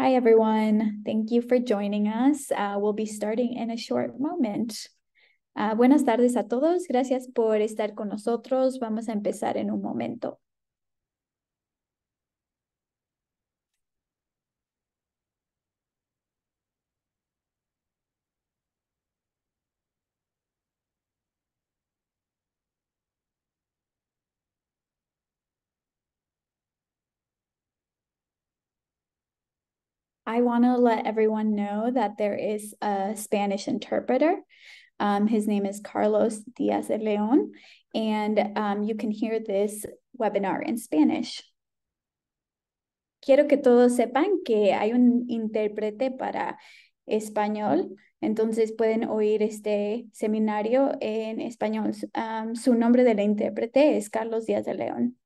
Hi, everyone. Thank you for joining us. Uh, we'll be starting in a short moment. Uh, buenas tardes a todos. Gracias por estar con nosotros. Vamos a empezar en un momento. I want to let everyone know that there is a Spanish interpreter. Um, his name is Carlos Diaz de Leon, and um, you can hear this webinar in Spanish. Quiero que todos sepan que hay un intérprete para español, entonces pueden oír este seminario en español. Um, su nombre del intérprete es Carlos Díaz de León.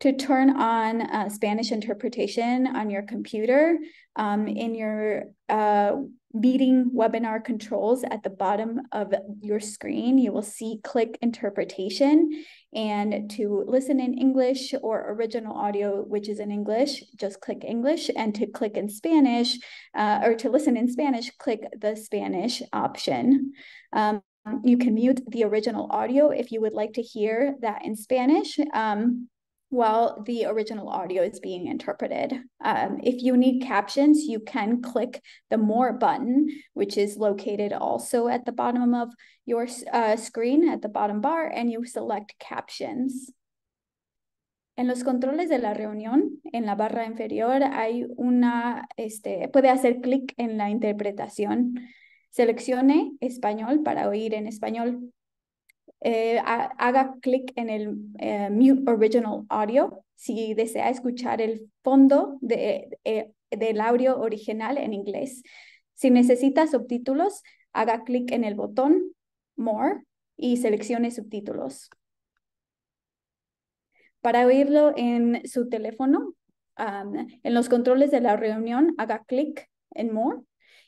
To turn on uh, Spanish interpretation on your computer um, in your uh, meeting webinar controls at the bottom of your screen, you will see click interpretation. And to listen in English or original audio, which is in English, just click English. And to click in Spanish uh, or to listen in Spanish, click the Spanish option. Um, you can mute the original audio if you would like to hear that in Spanish. Um, while the original audio is being interpreted. Um, if you need captions, you can click the More button, which is located also at the bottom of your uh, screen, at the bottom bar, and you select Captions. En los controles de la reunión, en la barra inferior, hay una, este, puede hacer clic en la interpretación. Seleccione español para oír en español. Eh, haga clic en el eh, Mute Original Audio si desea escuchar el fondo eh, del audio original en inglés. Si necesita subtítulos, haga clic en el botón More y seleccione subtítulos. Para oírlo en su teléfono, en los controles de la reunión, haga clic en More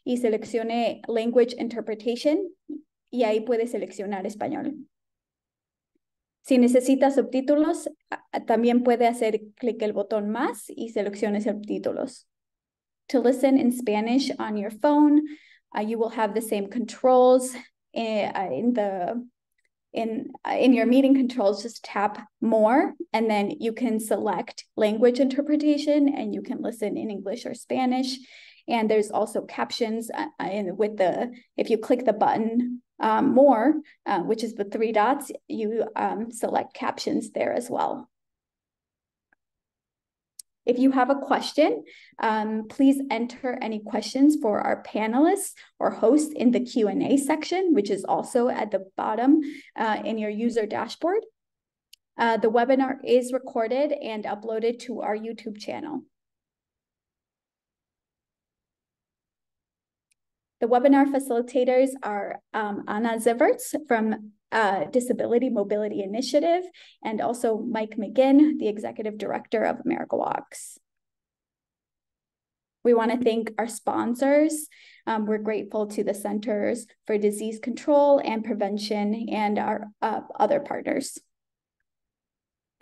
y seleccione Language Interpretation y ahí puede seleccionar español. Si necesita subtítulos, también puede hacer clic el botón más y seleccione subtítulos. To listen in Spanish on your phone, uh, you will have the same controls in, uh, in the in uh, in your meeting controls just tap more and then you can select language interpretation and you can listen in english or spanish and there's also captions uh, in with the if you click the button um, more, uh, which is the three dots, you um, select captions there as well. If you have a question, um, please enter any questions for our panelists or host in the Q&A section, which is also at the bottom uh, in your user dashboard. Uh, the webinar is recorded and uploaded to our YouTube channel. The webinar facilitators are um, Anna Zivarts from uh, Disability Mobility Initiative and also Mike McGinn, the Executive Director of America Walks. We want to thank our sponsors. Um, we're grateful to the Centers for Disease Control and Prevention and our uh, other partners.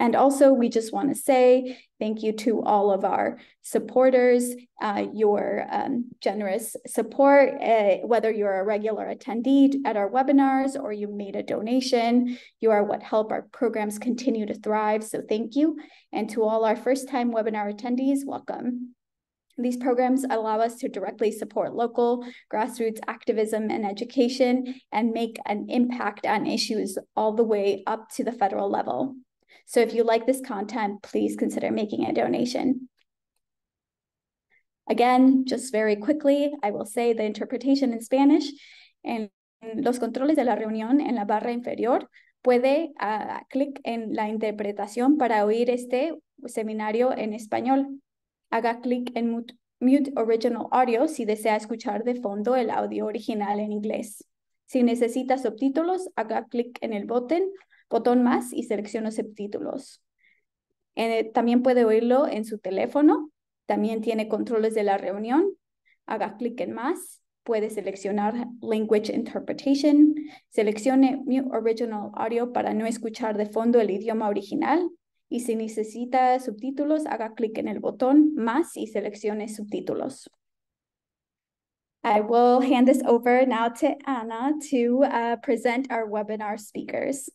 And also, we just want to say thank you to all of our supporters, uh, your um, generous support, uh, whether you're a regular attendee at our webinars or you made a donation, you are what help our programs continue to thrive. So thank you. And to all our first time webinar attendees, welcome. These programs allow us to directly support local grassroots activism and education and make an impact on issues all the way up to the federal level. So if you like this content, please consider making a donation. Again, just very quickly, I will say the interpretation in Spanish en los controles de la reunión en la barra inferior puede uh, clic en la interpretación para oír este seminario en español. Haga clic en mute, mute Original Audio si desea escuchar de fondo el audio original en inglés. Si necesita subtítulos, haga clic en el botón botón más y selecciona subtítulos. Eh, también puede oírlo en su teléfono. También tiene controles de la reunión. Haga clic en más. Puede seleccionar Language Interpretation. Seleccione Mute Original Audio para no escuchar de fondo el idioma original. Y si necesita subtítulos, haga clic en el botón más y seleccione subtítulos. I will hand this over now to Anna to uh, present our webinar speakers.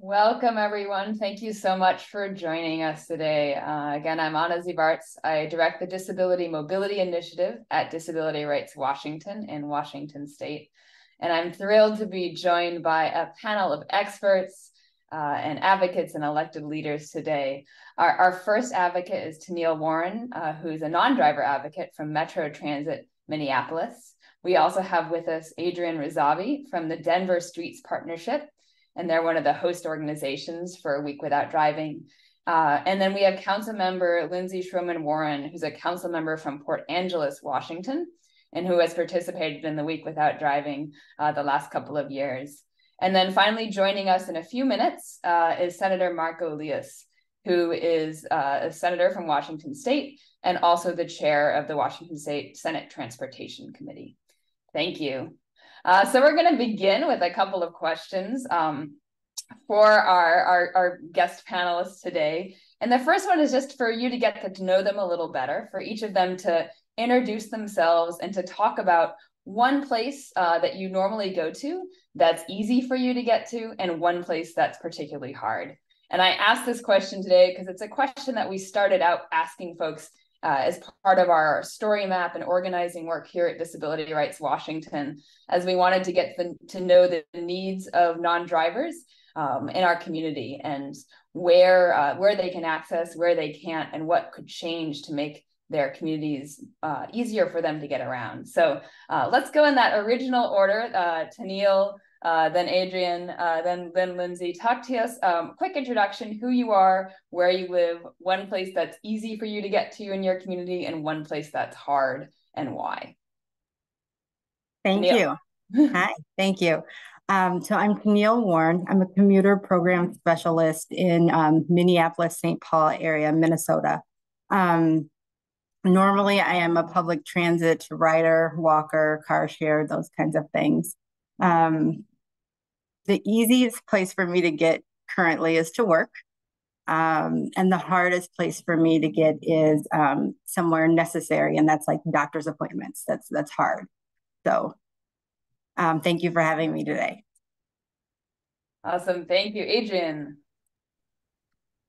Welcome, everyone. Thank you so much for joining us today. Uh, again, I'm Anna Zivarts. I direct the Disability Mobility Initiative at Disability Rights Washington in Washington State. And I'm thrilled to be joined by a panel of experts uh, and advocates and elected leaders today. Our, our first advocate is Tennille Warren, uh, who's a non-driver advocate from Metro Transit Minneapolis. We also have with us Adrian Razavi from the Denver Streets Partnership, and they're one of the host organizations for A Week Without Driving. Uh, and then we have Council Member Lindsay Schromen-Wawrin, who's a council member from Port Angeles, Washington, and who has participated in the Week Without Driving uh, the last couple of years. And then finally joining us in a few minutes uh, is Senator Marko Liias, who is uh, a senator from Washington State and also the chair of the Washington State Senate Transportation Committee. Thank you. Uh, so we're going to begin with a couple of questions um, for our, our, our guest panelists today. And the first one is just for you to get to know them a little better, for each of them to introduce themselves and to talk about one place uh, that you normally go to that's easy for you to get to, and one place that's particularly hard. And I asked this question today because it's a question that we started out asking folks uh, as part of our story map and organizing work here at Disability Rights Washington, as we wanted to get the, to know the needs of non-drivers um, in our community and where uh, where they can access, where they can't, and what could change to make their communities uh, easier for them to get around. So uh, let's go in that original order. Uh, Tennille, uh, then Adrian, uh, then then Lindsay. Talk to us. Um, quick introduction: who you are, where you live, one place that's easy for you to get to in your community, and one place that's hard, and why. Thank Tennille. you. Hi, thank you. Um, so I'm Tennille Warren. I'm a commuter program specialist in um, Minneapolis, St. Paul area, Minnesota. Um, Normally, I am a public transit rider, walker, car share, those kinds of things. Um, the easiest place for me to get currently is to work. Um, and the hardest place for me to get is um, somewhere necessary, and that's like doctor's appointments. That's that's hard. So, um, thank you for having me today. Awesome, thank you, Adrian.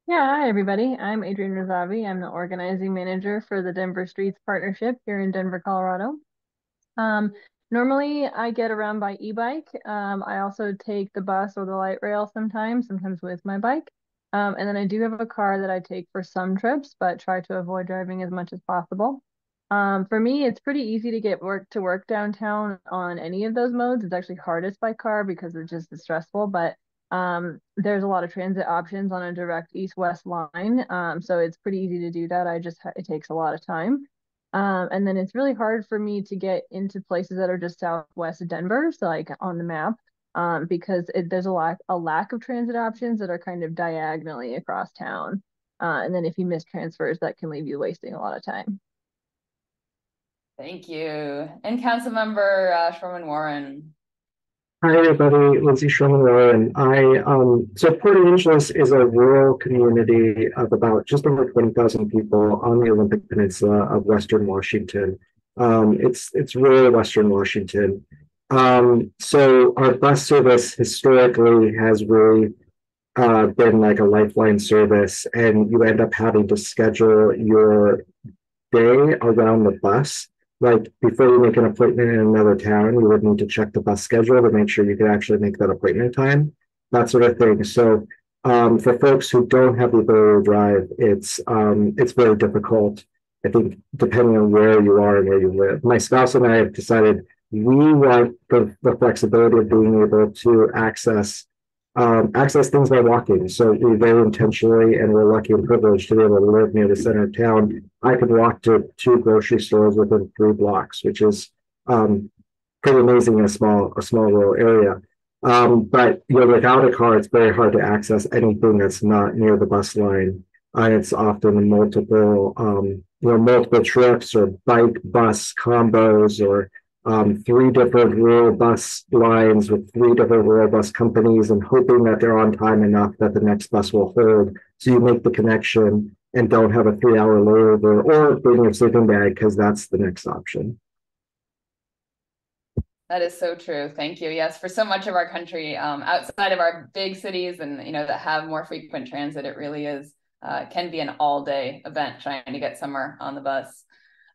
Yeah, hi everybody. I'm Adrian Razavi. I'm the organizing manager for the Denver Streets Partnership here in Denver, Colorado. Normally I get around by e-bike. Um, I also take the bus or the light rail sometimes, sometimes with my bike. Um, and then I do have a car that I take for some trips, but try to avoid driving as much as possible. Um, for me, it's pretty easy to get work to work downtown on any of those modes. It's actually hardest by car because it's just stressful, but um, there's a lot of transit options on a direct east-west line, um, so it's pretty easy to do that. I just it takes a lot of time, um, and then it's really hard for me to get into places that are just southwest of Denver, so like on the map, um, because it, there's a lack a lack of transit options that are kind of diagonally across town, uh, and then if you miss transfers, that can leave you wasting a lot of time. Thank you, and Councilmember uh, Schromen-Wawrin. Hi, everybody. Lindsay Schromen-Wawrin. I um, so Port Angeles is a rural community of about just over twenty thousand people on the Olympic Peninsula of Western Washington. Um, it's it's rural Western Washington. Um, so our bus service historically has really uh, been like a lifeline service, and you end up having to schedule your day around the bus like before you make an appointment in another town, you would need to check the bus schedule to make sure you could actually make that appointment time, that sort of thing. So um, for folks who don't have the ability to drive, it's um, it's very difficult. I think depending on where you are and where you live. My spouse and I have decided we want the, the flexibility of being able to access um, access things by walking. So we very intentionally, and we're lucky and privileged to be able to live near the center of town. I can walk to two grocery stores within three blocks, which is um, pretty amazing in a small a small rural area. Um, but you know, without a car, it's very hard to access anything that's not near the bus line. And it's often multiple, um, you know, multiple trips or bike bus combos or um, three different rural bus lines with three different rural bus companies and hoping that they're on time enough that the next bus will hold. So you make the connection and don't have a three hour layover or bring your sleeping bag because that's the next option. That is so true. Thank you. Yes, for so much of our country, um, outside of our big cities and you know that have more frequent transit, it really is uh, can be an all day event trying to get somewhere on the bus.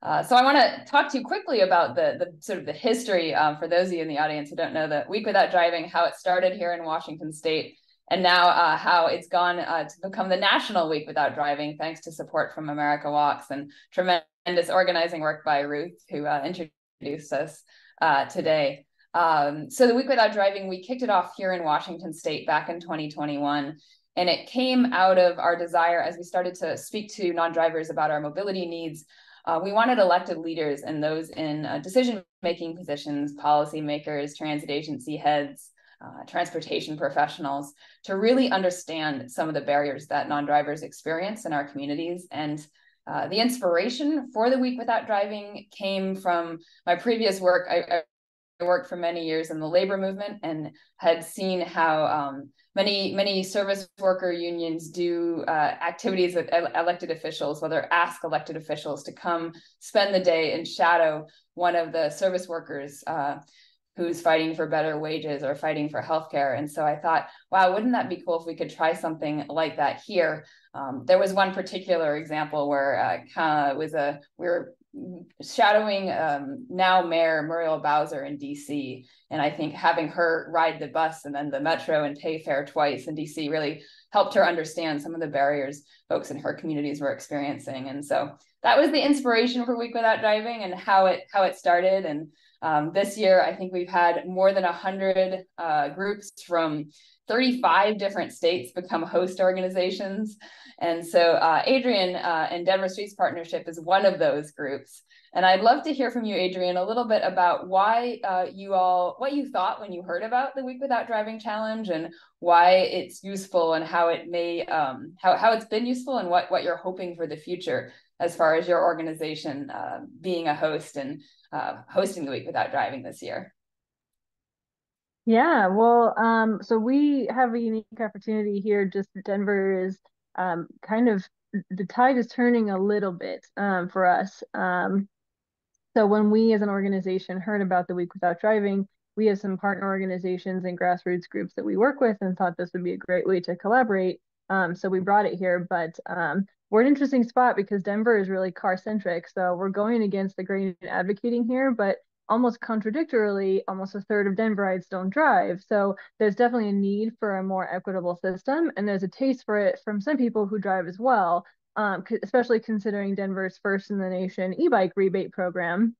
Uh, so I want to talk to you quickly about the the sort of the history um, for those of you in the audience who don't know the Week Without Driving, how it started here in Washington State, and now uh, how it's gone uh, to become the National Week Without Driving, thanks to support from America Walks and tremendous organizing work by Ruth, who uh, introduced us uh, today. Um, so the Week Without Driving, we kicked it off here in Washington State back in 2021. And it came out of our desire as we started to speak to non-drivers about our mobility needs. Uh, we wanted elected leaders and those in uh, decision-making positions, policymakers, transit agency heads, uh, transportation professionals, to really understand some of the barriers that non-drivers experience in our communities and uh, the inspiration for the week without driving came from my previous work. I, I worked for many years in the labor movement and had seen how um, many many service worker unions do uh, activities with elected officials, whether ask elected officials to come spend the day and shadow one of the service workers uh, who's fighting for better wages or fighting for healthcare. And so I thought, wow, wouldn't that be cool if we could try something like that here? Um, there was one particular example where uh, was a we were shadowing um, now Mayor Muriel Bowser in DC, and I think having her ride the bus and then the metro and pay fare twice in DC really helped her understand some of the barriers folks in her communities were experiencing. And so that was the inspiration for Week Without Driving and how it how it started. And um, this year, I think we've had more than 100 uh, groups from 35 different states become host organizations. And so uh, Adrian uh, and Denver Streets Partnership is one of those groups. And I'd love to hear from you, Adrian, a little bit about why uh, you all, what you thought when you heard about the Week Without Driving Challenge and why it's useful and how it may, um, how, how it's been useful and what, what you're hoping for the future as far as your organization uh, being a host and uh, hosting the Week Without Driving this year. Yeah, well, um, so we have a unique opportunity here. Just Denver is um, kind of the tide is turning a little bit um, for us. Um, so when we as an organization heard about the Week Without Driving, we have some partner organizations and grassroots groups that we work with and thought this would be a great way to collaborate. Um, so we brought it here, but um, we're an interesting spot because Denver is really car centric. So we're going against the grain and advocating here, but almost contradictorily, almost a third of Denverites don't drive. So there's definitely a need for a more equitable system. And there's a taste for it from some people who drive as well, um, especially considering Denver's first in the nation e-bike rebate program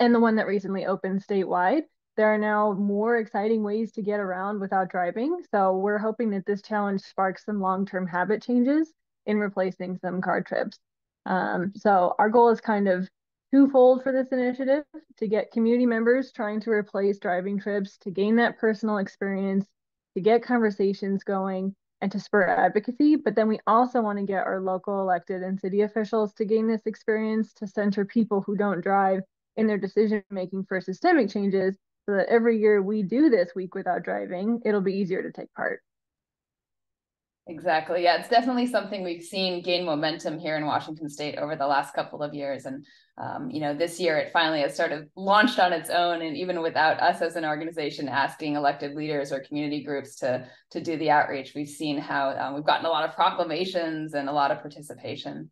and the one that recently opened statewide. There are now more exciting ways to get around without driving. So we're hoping that this challenge sparks some long-term habit changes in replacing some car trips. Um, so our goal is kind of twofold for this initiative to get community members trying to replace driving trips, to gain that personal experience, to get conversations going, and to spur advocacy. But then we also want to get our local elected and city officials to gain this experience to center people who don't drive in their decision making for systemic changes so that every year we do this week without driving, it'll be easier to take part. Exactly. Yeah, it's definitely something we've seen gain momentum here in Washington State over the last couple of years. And, um, you know, this year it finally has sort of launched on its own. And even without us as an organization asking elected leaders or community groups to, to do the outreach, we've seen how um, we've gotten a lot of proclamations and a lot of participation.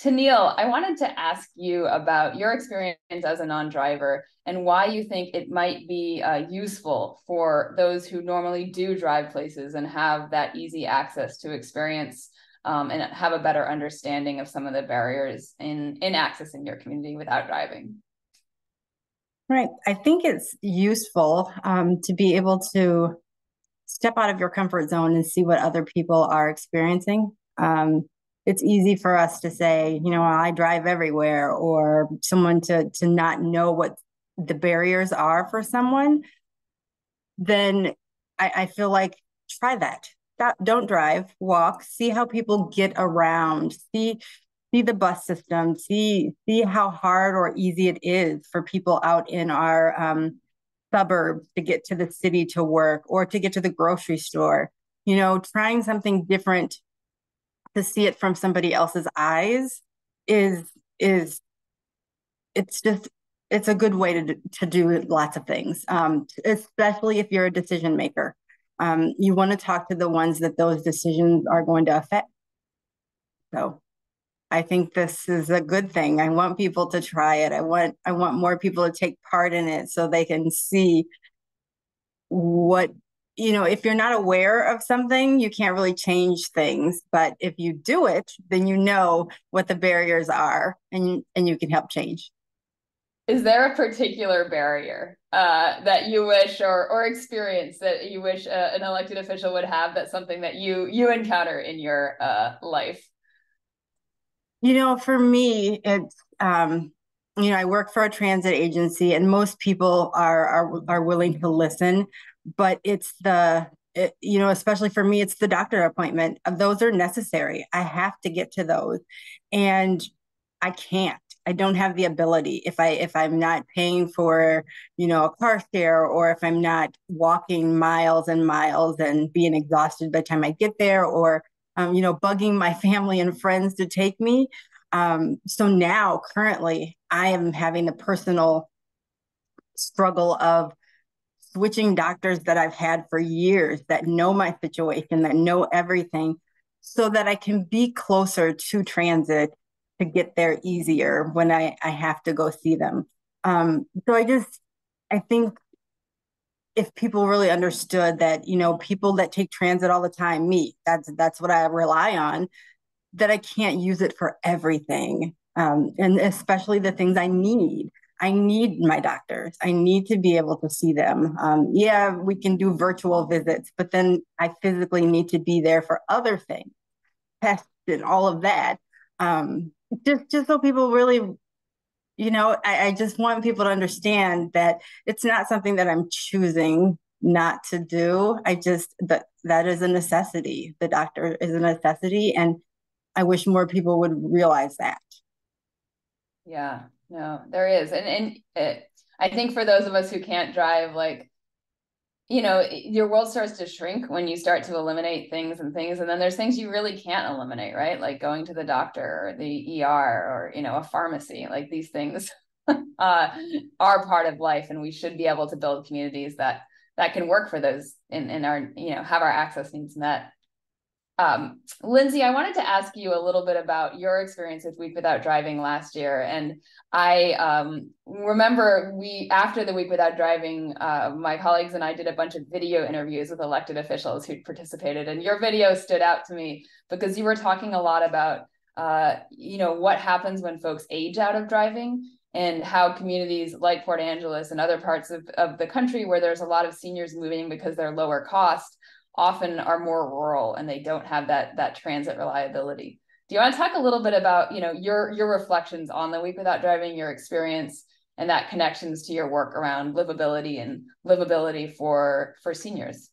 Tennille, I wanted to ask you about your experience as a non-driver and why you think it might be uh, useful for those who normally do drive places and have that easy access to experience um, and have a better understanding of some of the barriers in in accessing your community without driving. Right. I think it's useful um, to be able to step out of your comfort zone and see what other people are experiencing. Um, it's easy for us to say, you know, I drive everywhere, or someone to to not know what the barriers are for someone. Then I, I feel like try that. That don't drive, walk, see how people get around, see see the bus system, see see how hard or easy it is for people out in our um, suburbs to get to the city to work or to get to the grocery store. You know, trying something different to see it from somebody else's eyes is is it's just it's a good way to to do lots of things, um, especially if you're a decision maker. Um, you want to talk to the ones that those decisions are going to affect. So I think this is a good thing. I want people to try it. I want I want more people to take part in it so they can see what you know, if you're not aware of something, you can't really change things. But if you do it, then you know what the barriers are and you, and you can help change. Is there a particular barrier uh, that you wish or or experience that you wish uh, an elected official would have that's something that you you encounter in your uh, life? You know, for me, it's um, you know, I work for a transit agency, and most people are are are willing to listen, but it's the it, you know, especially for me, it's the doctor appointment. Those are necessary. I have to get to those, and I can't. I don't have the ability if I if I'm not paying for you know a car share or if I'm not walking miles and miles and being exhausted by the time I get there or um, you know, bugging my family and friends to take me. Um, so now, currently, I am having the personal struggle of switching doctors that I've had for years that know my situation, that know everything, so that I can be closer to transit to get there easier when I, I have to go see them. Um, so I just, I think if people really understood that you know people that take transit all the time me that's that's what i rely on that i can't use it for everything um, and especially the things i need i need my doctors i need to be able to see them um, yeah we can do virtual visits but then i physically need to be there for other things tests and all of that um, just just so people really you know, I, I just want people to understand that it's not something that I'm choosing not to do. I just that that is a necessity. The doctor is a necessity, and I wish more people would realize that. Yeah, no, there is, and and it, I think for those of us who can't drive, like you know your world starts to shrink when you start to eliminate things and things. And then there's things you really can't eliminate right? Like going to the doctor or the er or you know a pharmacy like these things uh, are part of life. And we should be able to build communities that that can work for those in, in our you know have our access needs met um, Lindsay, I wanted to ask you a little bit about your experience with Week Without Driving last year. And I um, remember we, after the Week Without Driving, uh, my colleagues and I did a bunch of video interviews with elected officials who participated. And your video stood out to me because you were talking a lot about, uh, you know, what happens when folks age out of driving and how communities like Port Angeles and other parts of, of the country where there's a lot of seniors moving because they're lower cost often are more rural and they don't have that that transit reliability. Do you want to talk a little bit about you know your your reflections on the week without driving, your experience, and that connections to your work around livability and livability for for seniors?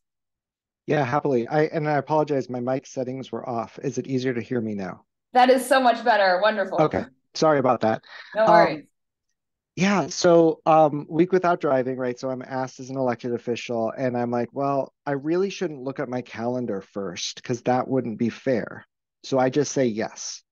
Yeah, happily. I and I apologize, my mic settings were off. Is it easier to hear me now? That is so much better. Wonderful. Okay. Sorry about that. No worries. Um, yeah, so um, week without driving, right? So I'm asked as an elected official, and I'm like, well, I really shouldn't look at my calendar first because that wouldn't be fair. So I just say yes.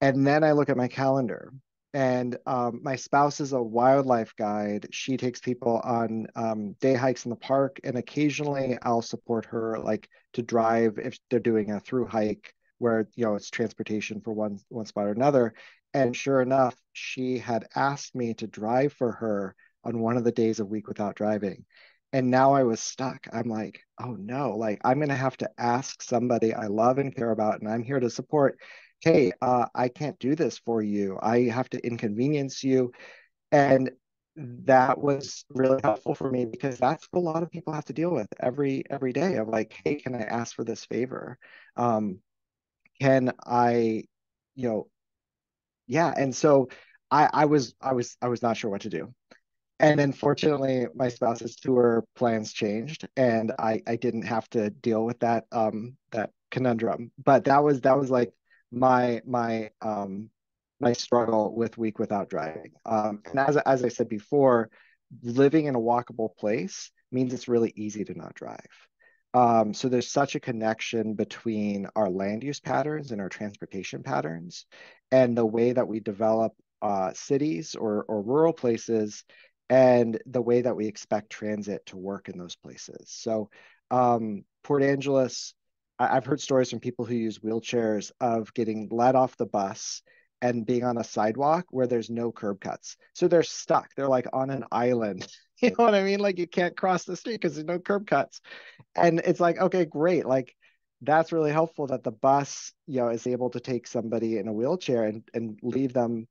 And then I look at my calendar, and um, my spouse is a wildlife guide. She takes people on um, day hikes in the park, and occasionally I'll support her, like to drive if they're doing a through hike where you know it's transportation for one one spot or another and sure enough, she had asked me to drive for her on one of the days a week without driving. And now I was stuck. I'm like, oh no, like I'm going to have to ask somebody I love and care about, and I'm here to support. Hey, uh, I can't do this for you. I have to inconvenience you. And that was really helpful for me because that's what a lot of people have to deal with every every day of like hey can i ask for this favor um can i you know yeah and so i i was i was i was not sure what to do and then fortunately my spouse's tour plans changed and i i didn't have to deal with that um that conundrum but that was that was like my my um my struggle with week without driving. Um, and as as I said before, living in a walkable place means it's really easy to not drive. Um, so there's such a connection between our land use patterns and our transportation patterns and the way that we develop uh, cities or, or rural places and the way that we expect transit to work in those places. So um, Port Angeles, I- I've heard stories from people who use wheelchairs of getting let off the bus and being on a sidewalk where there's no curb cuts. So they're stuck. They're like on an island. You know what I mean? Like you can't cross the street because there's no curb cuts. And it's like, okay, great. Like that's really helpful that the bus, you know, is able to take somebody in a wheelchair and, and leave them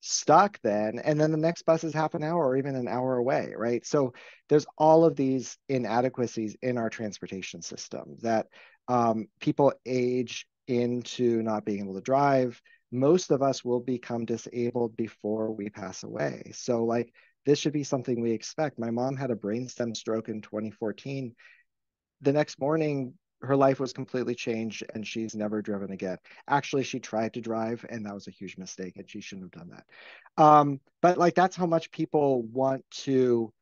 stuck then. And then the next bus is half an hour or even an hour away, right? So there's all of these inadequacies in our transportation system that um, people age into not being able to drive most of us will become disabled before we pass away. So, like, this should be something we expect. My mom had a brainstem stroke in 2014. The next morning, her life was completely changed and she's never driven again. Actually, she tried to drive and that was a huge mistake and she shouldn't have done that. Um, but like that's how much people want to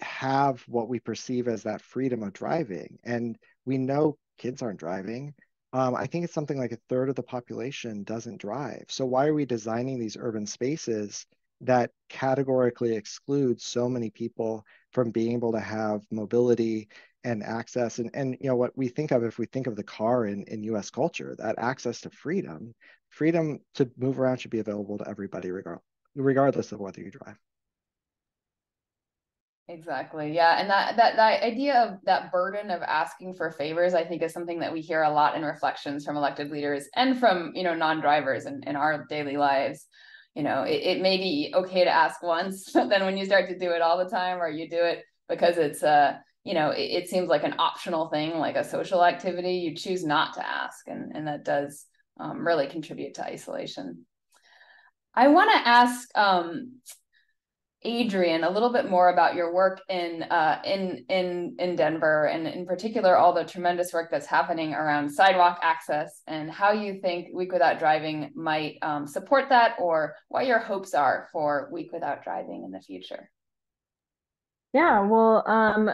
have what we perceive as that freedom of driving. And we know kids aren't driving um, I think it's something like a third of the population doesn't drive. So why are we designing these urban spaces that categorically excludes so many people from being able to have mobility and access and, and you know what we think of if we think of the car in, in US culture, that access to freedom, freedom to move around should be available to everybody regard, regardless of whether you drive. Exactly. Yeah. And that that that idea of that burden of asking for favors, I think is something that we hear a lot in reflections from elected leaders and from, you know, non-drivers in, in our daily lives. You know, it, it may be okay to ask once, but then when you start to do it all the time or you do it because it's uh, you know, it, it seems like an optional thing, like a social activity, you choose not to ask. And, and that does um, really contribute to isolation. I want to ask um, Adrian a little bit more about your work in uh, in in in Denver, and in particular all the tremendous work that's happening around sidewalk access, and how you think Week Without Driving might um, support that, or what your hopes are for Week Without Driving in the future. Yeah, well, um,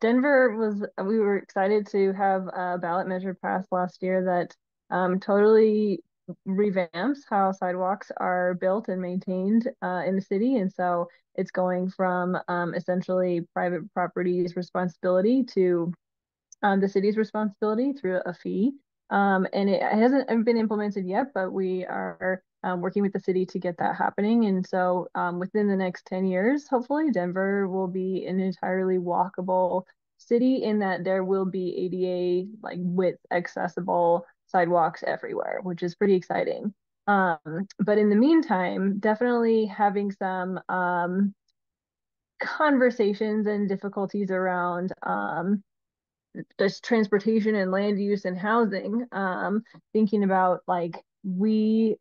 Denver was we were excited to have a ballot measure passed last year that um, totally revamps how sidewalks are built and maintained uh, in the city. And so it's going from um, essentially private property's responsibility to um, the city's responsibility through a fee. Um, and it hasn't been implemented yet, but we are um, working with the city to get that happening. And so um, within the next 10 years, hopefully, Denver will be an entirely walkable city in that there will be ADA like width accessible sidewalks everywhere, which is pretty exciting. Um, but in the meantime, definitely having some um, conversations and difficulties around um, just transportation and land use and housing. Um, thinking about like we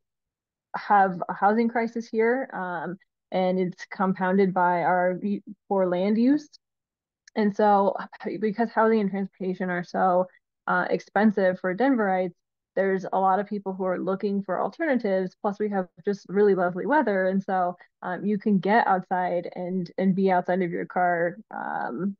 have a housing crisis here, um, and it's compounded by our poor land use. And so, because housing and transportation are so uh, expensive for Denverites, there's a lot of people who are looking for alternatives. Plus, we have just really lovely weather, and so um, you can get outside and and be outside of your car um,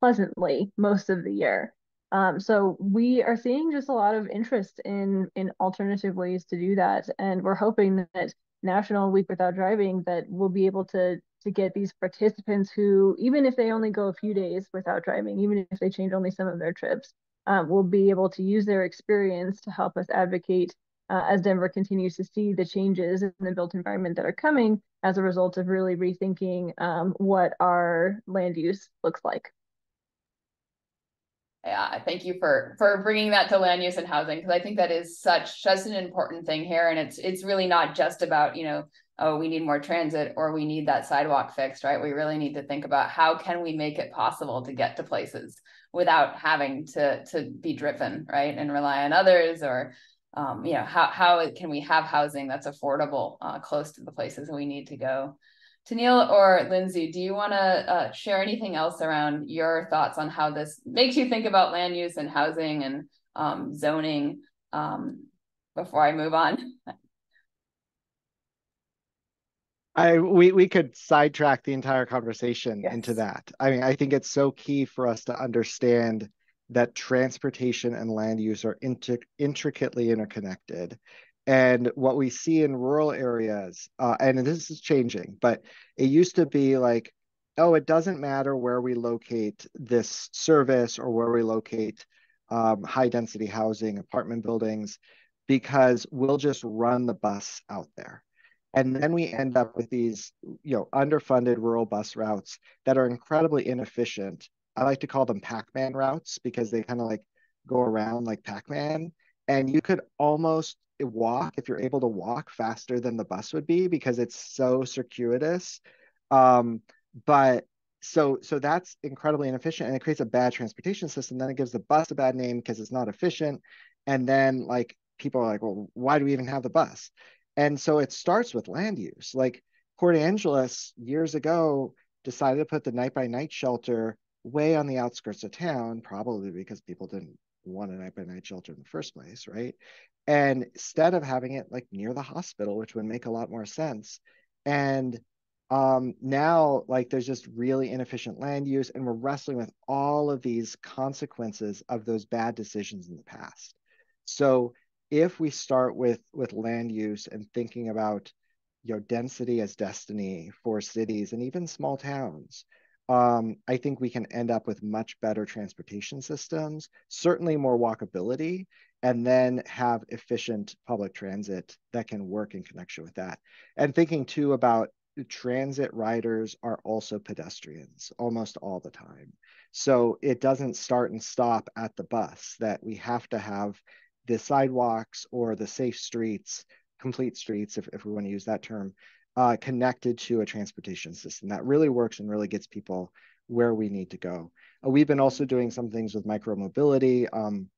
pleasantly most of the year. Um, so we are seeing just a lot of interest in in alternative ways to do that, and we're hoping that National Week Without Driving that we'll be able to to get these participants who, even if they only go a few days without driving, even if they change only some of their trips, um, will be able to use their experience to help us advocate uh, as Denver continues to see the changes in the built environment that are coming as a result of really rethinking um, what our land use looks like. Yeah, thank you for for bringing that to land use and housing because I think that is such such an important thing here, and it's it's really not just about you know oh we need more transit or we need that sidewalk fixed, right? We really need to think about how can we make it possible to get to places without having to to be driven right and rely on others or um, you know how how can we have housing that's affordable uh, close to the places we need to go Tennille or Lindsay, do you want to uh, share anything else around your thoughts on how this makes you think about land use and housing and um, zoning um, before I move on? I we we could sidetrack the entire conversation Yes. into that. I mean, I think it's so key for us to understand that transportation and land use are inter intricately interconnected. And what we see in rural areas, uh, and this is changing, but it used to be like, oh, it doesn't matter where we locate this service or where we locate um, high density housing, apartment buildings, because we'll just run the bus out there. And then we end up with these, you know, underfunded rural bus routes that are incredibly inefficient. I like to call them Pac-Man routes because they kind of like go around like Pac-Man. And you could almost walk if you're able to walk faster than the bus would be because it's so circuitous. Um, but so so that's incredibly inefficient and it creates a bad transportation system. Then it gives the bus a bad name because it's not efficient. And then like people are like, well, why do we even have the bus? And so it starts with land use. Like Port Angeles years ago decided to put the night by night shelter way on the outskirts of town, probably because people didn't want a night by night shelter in the first place, right? And instead of having it like near the hospital, which would make a lot more sense. And um, now, like, there's just really inefficient land use, and we're wrestling with all of these consequences of those bad decisions in the past. So if we start with with land use and thinking about you know density as destiny for cities and even small towns um, i think we can end up with much better transportation systems certainly more walkability and then have efficient public transit that can work in connection with that. And thinking too about transit riders are also pedestrians almost all the time. So it doesn't start and stop at the bus that we have to have the sidewalks or the safe streets, complete streets, if, if we want to use that term, uh, connected to a transportation system that really works and really gets people where we need to go. Uh, we've been also doing some things with micromobility. Um,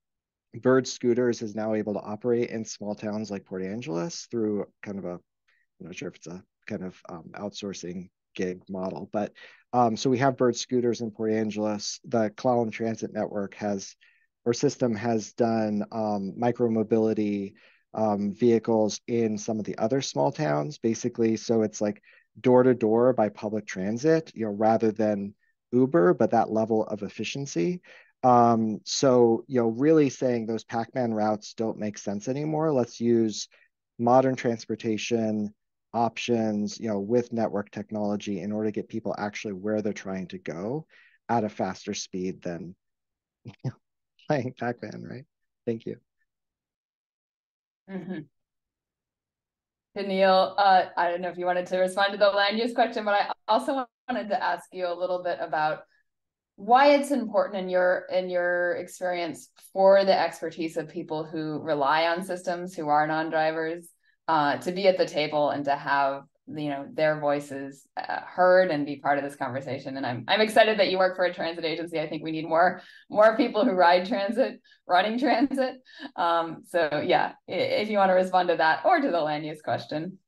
Bird Scooters is now able to operate in small towns like Port Angeles through kind of a, I'm not sure if it's a kind of um, outsourcing gig model, but um, so we have Bird Scooters in Port Angeles. The Clallam Transit Network has our system has done um, micromobility um, vehicles in some of the other small towns, basically. So it's like door to door by public transit, you know, rather than Uber, but that level of efficiency. Um, so, you know, really saying those Pac-Man routes don't make sense anymore. Let's use modern transportation options, you know, with network technology in order to get people actually where they're trying to go at a faster speed than you know, playing Pac-Man, right? Thank you. Mm-hmm. Neil, uh, I don't know if you wanted to respond to the land use question, but I also wanted to ask you a little bit about why it's important in your in your experience for the expertise of people who rely on systems who are non-drivers uh, to be at the table and to have you know their voices uh, heard and be part of this conversation. And i'm i'm excited that you work for a transit agency. I think we need more more people who ride transit running transit. Um so yeah if you want to respond to that or to the land use question.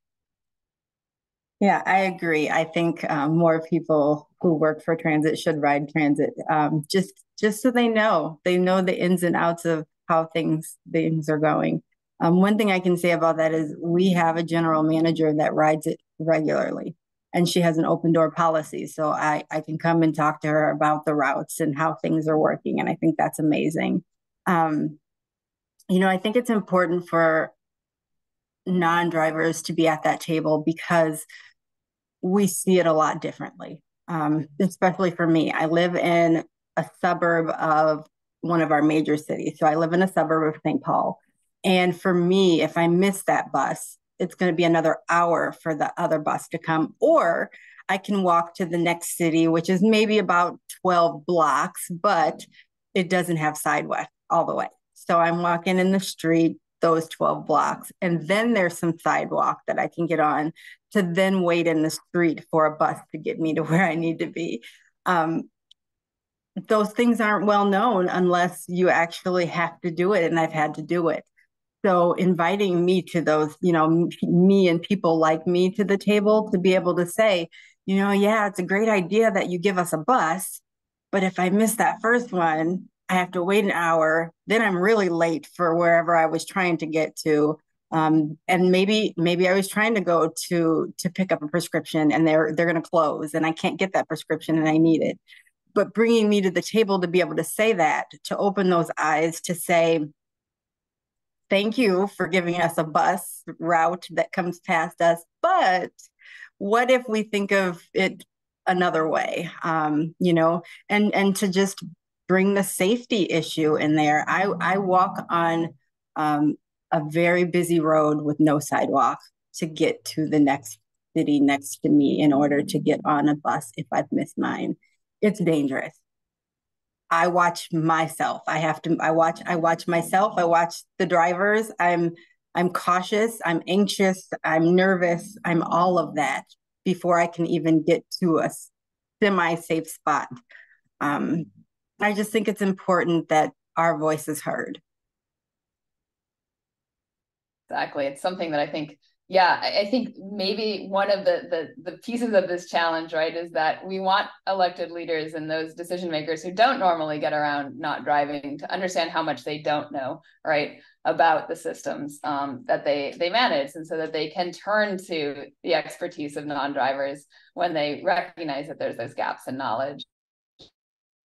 Yeah i agree. I think um, more people who work for transit should ride transit um, just just so they know. They know the ins and outs of how things things are going um, one thing I can say about that is we have a general manager that rides it regularly and she has an open door policy. So I, I can come and talk to her about the routes and how things are working. And I think that's amazing. Um, you know, I think it's important for non drivers to be at that table because we see it a lot differently, um, especially for me. I live in a suburb of one of our major cities. So I live in a suburb of St. Paul. And for me, if I miss that bus, it's going to be another hour for the other bus to come. Or I can walk to the next city, which is maybe about 12 blocks, but it doesn't have sidewalk all the way. So I'm walking in the street those 12 blocks. And then there's some sidewalk that I can get on to then wait in the street for a bus to get me to where I need to be. Um, those things aren't well known unless you actually have to do it. And I've had to do it. So inviting me to those, you know, me and people like me to the table to be able to say, you know, yeah, it's a great idea that you give us a bus, but if I miss that first one, I have to wait an hour. Then I'm really late for wherever I was trying to get to. Um, and maybe maybe I was trying to go to to pick up a prescription and they're they're going to close and I can't get that prescription and I need it. But bringing me to the table to be able to say that, to open those eyes, to say, thank you for giving us a bus route that comes past us. But what if we think of it another way? Um, you know, and and to just bring the safety issue in there. I I walk on um, a very busy road with no sidewalk to get to the next city next to me in order to get on a bus if I've missed mine. It's dangerous. I watch myself. I have to I watch I watch myself. I watch the drivers. I'm I'm cautious, I'm anxious, I'm nervous, I'm all of that before I can even get to a semi-safe spot. Um, I just think it's important that our voice is heard. Exactly. It's something that I think, yeah, I, think maybe one of the, the the pieces of this challenge, right, is that we want elected leaders and those decision makers who don't normally get around not driving to understand how much they don't know, right, about the systems um, that they they manage, and so that they can turn to the expertise of non-drivers when they recognize that there's those gaps in knowledge.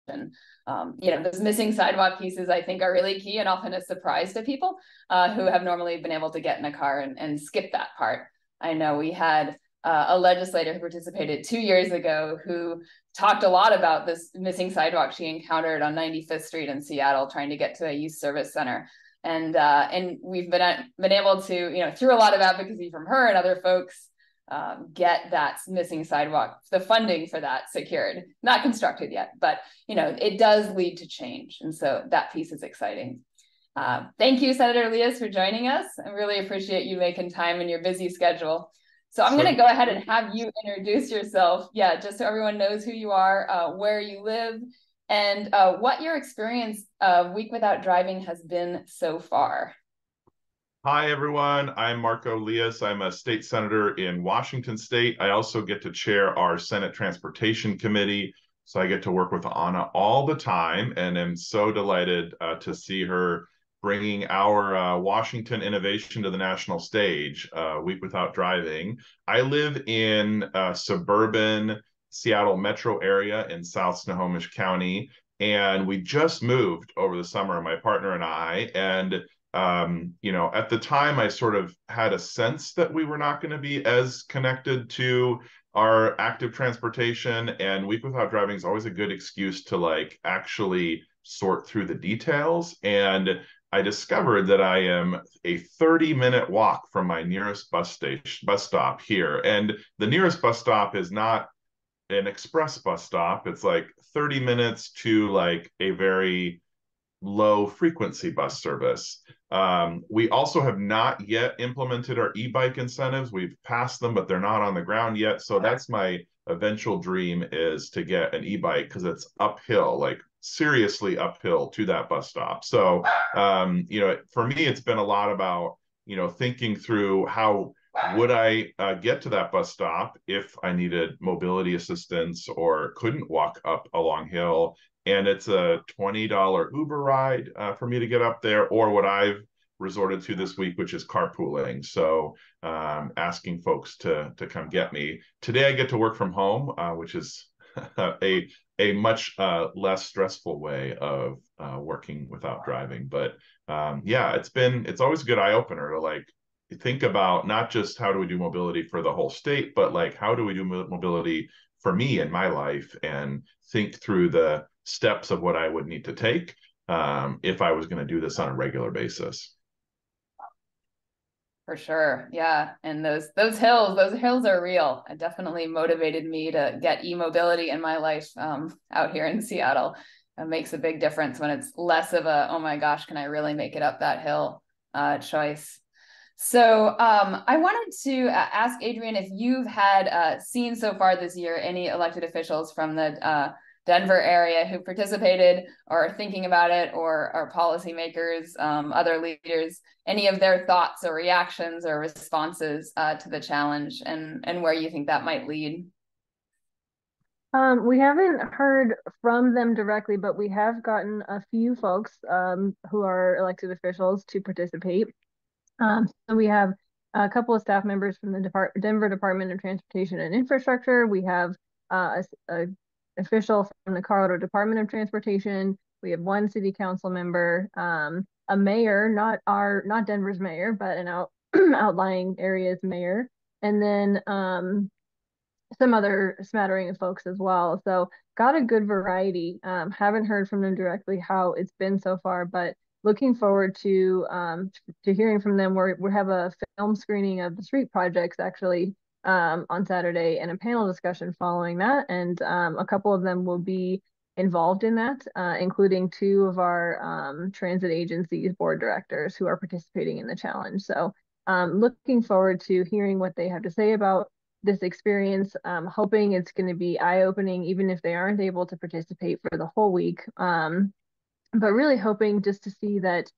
And um, you know those missing sidewalk pieces i think are really key and often a surprise to people uh, who have normally been able to get in a car and, and skip that part. I know we had uh, a legislator who participated two years ago who talked a lot about this missing sidewalk she encountered on 95th street in seattle trying to get to a youth service center. And uh, and we've been been able to you know through a lot of advocacy from her and other folks um, get that missing sidewalk, the funding for that secured, not constructed yet, but you know, it does lead to change. And so that piece is exciting. Uh, thank you, Senator Liias, for joining us. I really appreciate you making time in your busy schedule. So I'm going to go ahead and have you introduce yourself. Yeah, just so everyone knows who you are, uh, where you live, and uh, what your experience of Week Without Driving has been so far. Hi, everyone. I'm Marko Liias. I'm a state senator in Washington state. I also get to chair our Senate Transportation Committee. So I get to work with Anna all the time and am so delighted uh, to see her bringing our uh, Washington innovation to the national stage, uh, Week Without Driving. I live in uh, suburban Seattle metro area in South Snohomish County. And we just moved over the summer, my partner and I. And um, you know, at the time, I sort of had a sense that we were not going to be as connected to our active transportation, and Week Without Driving is always a good excuse to like actually sort through the details. And I discovered that I am a 30 minute walk from my nearest bus station, bus stop here. And the nearest bus stop is not an express bus stop. It's like 30 minutes to like a very low frequency bus service. Um, we also have not yet implemented our e-bike incentives. We've passed them, but they're not on the ground yet. So that's my eventual dream is to get an e-bike because it's uphill, like seriously uphill to that bus stop. So, um, you know, for me, it's been a lot about, you know, thinking through how would I uh, get to that bus stop if I needed mobility assistance or couldn't walk up a long hill? And it's a $20 Uber ride uh, for me to get up there, or what I've resorted to this week, which is carpooling. So um, asking folks to to come get me. Today I get to work from home, uh, which is a a much uh, less stressful way of uh, working without driving. But um, yeah, it's been it's always a good eye opener to like think about not just how do we do mobility for the whole state, but like how do we do mobility for me in my life and think through the steps of what I would need to take um, if I was going to do this on a regular basis. For sure. Yeah. And those those hills, those hills are real. It definitely motivated me to get e-mobility in my life um, out here in Seattle. It makes a big difference when it's less of a, oh my gosh, can I really make it up that hill uh, choice. So um, I wanted to uh, ask Adrian if you've had uh, seen so far this year any elected officials from the uh, Denver area who participated or are thinking about it, or are policymakers, um, other leaders, any of their thoughts or reactions or responses uh, to the challenge, and and where you think that might lead. Um, we haven't heard from them directly, but we have gotten a few folks um, who are elected officials to participate. Um, so we have a couple of staff members from the Depart Denver Department of Transportation and Infrastructure. We have uh, a, a official from the Colorado Department of Transportation. We have one city council member, um, a mayor, not our, not Denver's mayor, but an out outlying area's mayor, and then um, some other smattering of folks as well. So got a good variety. Um, haven't heard from them directly how it's been so far, but looking forward to um, to hearing from them. We're, we have a film screening of the street projects actually um, on Saturday and a panel discussion following that. And um, a couple of them will be involved in that, uh, including two of our um, transit agencies board directors who are participating in the challenge. So um, looking forward to hearing what they have to say about this experience, um, hoping it's going to be eye-opening, even if they aren't able to participate for the whole week. Um, but really hoping just to see that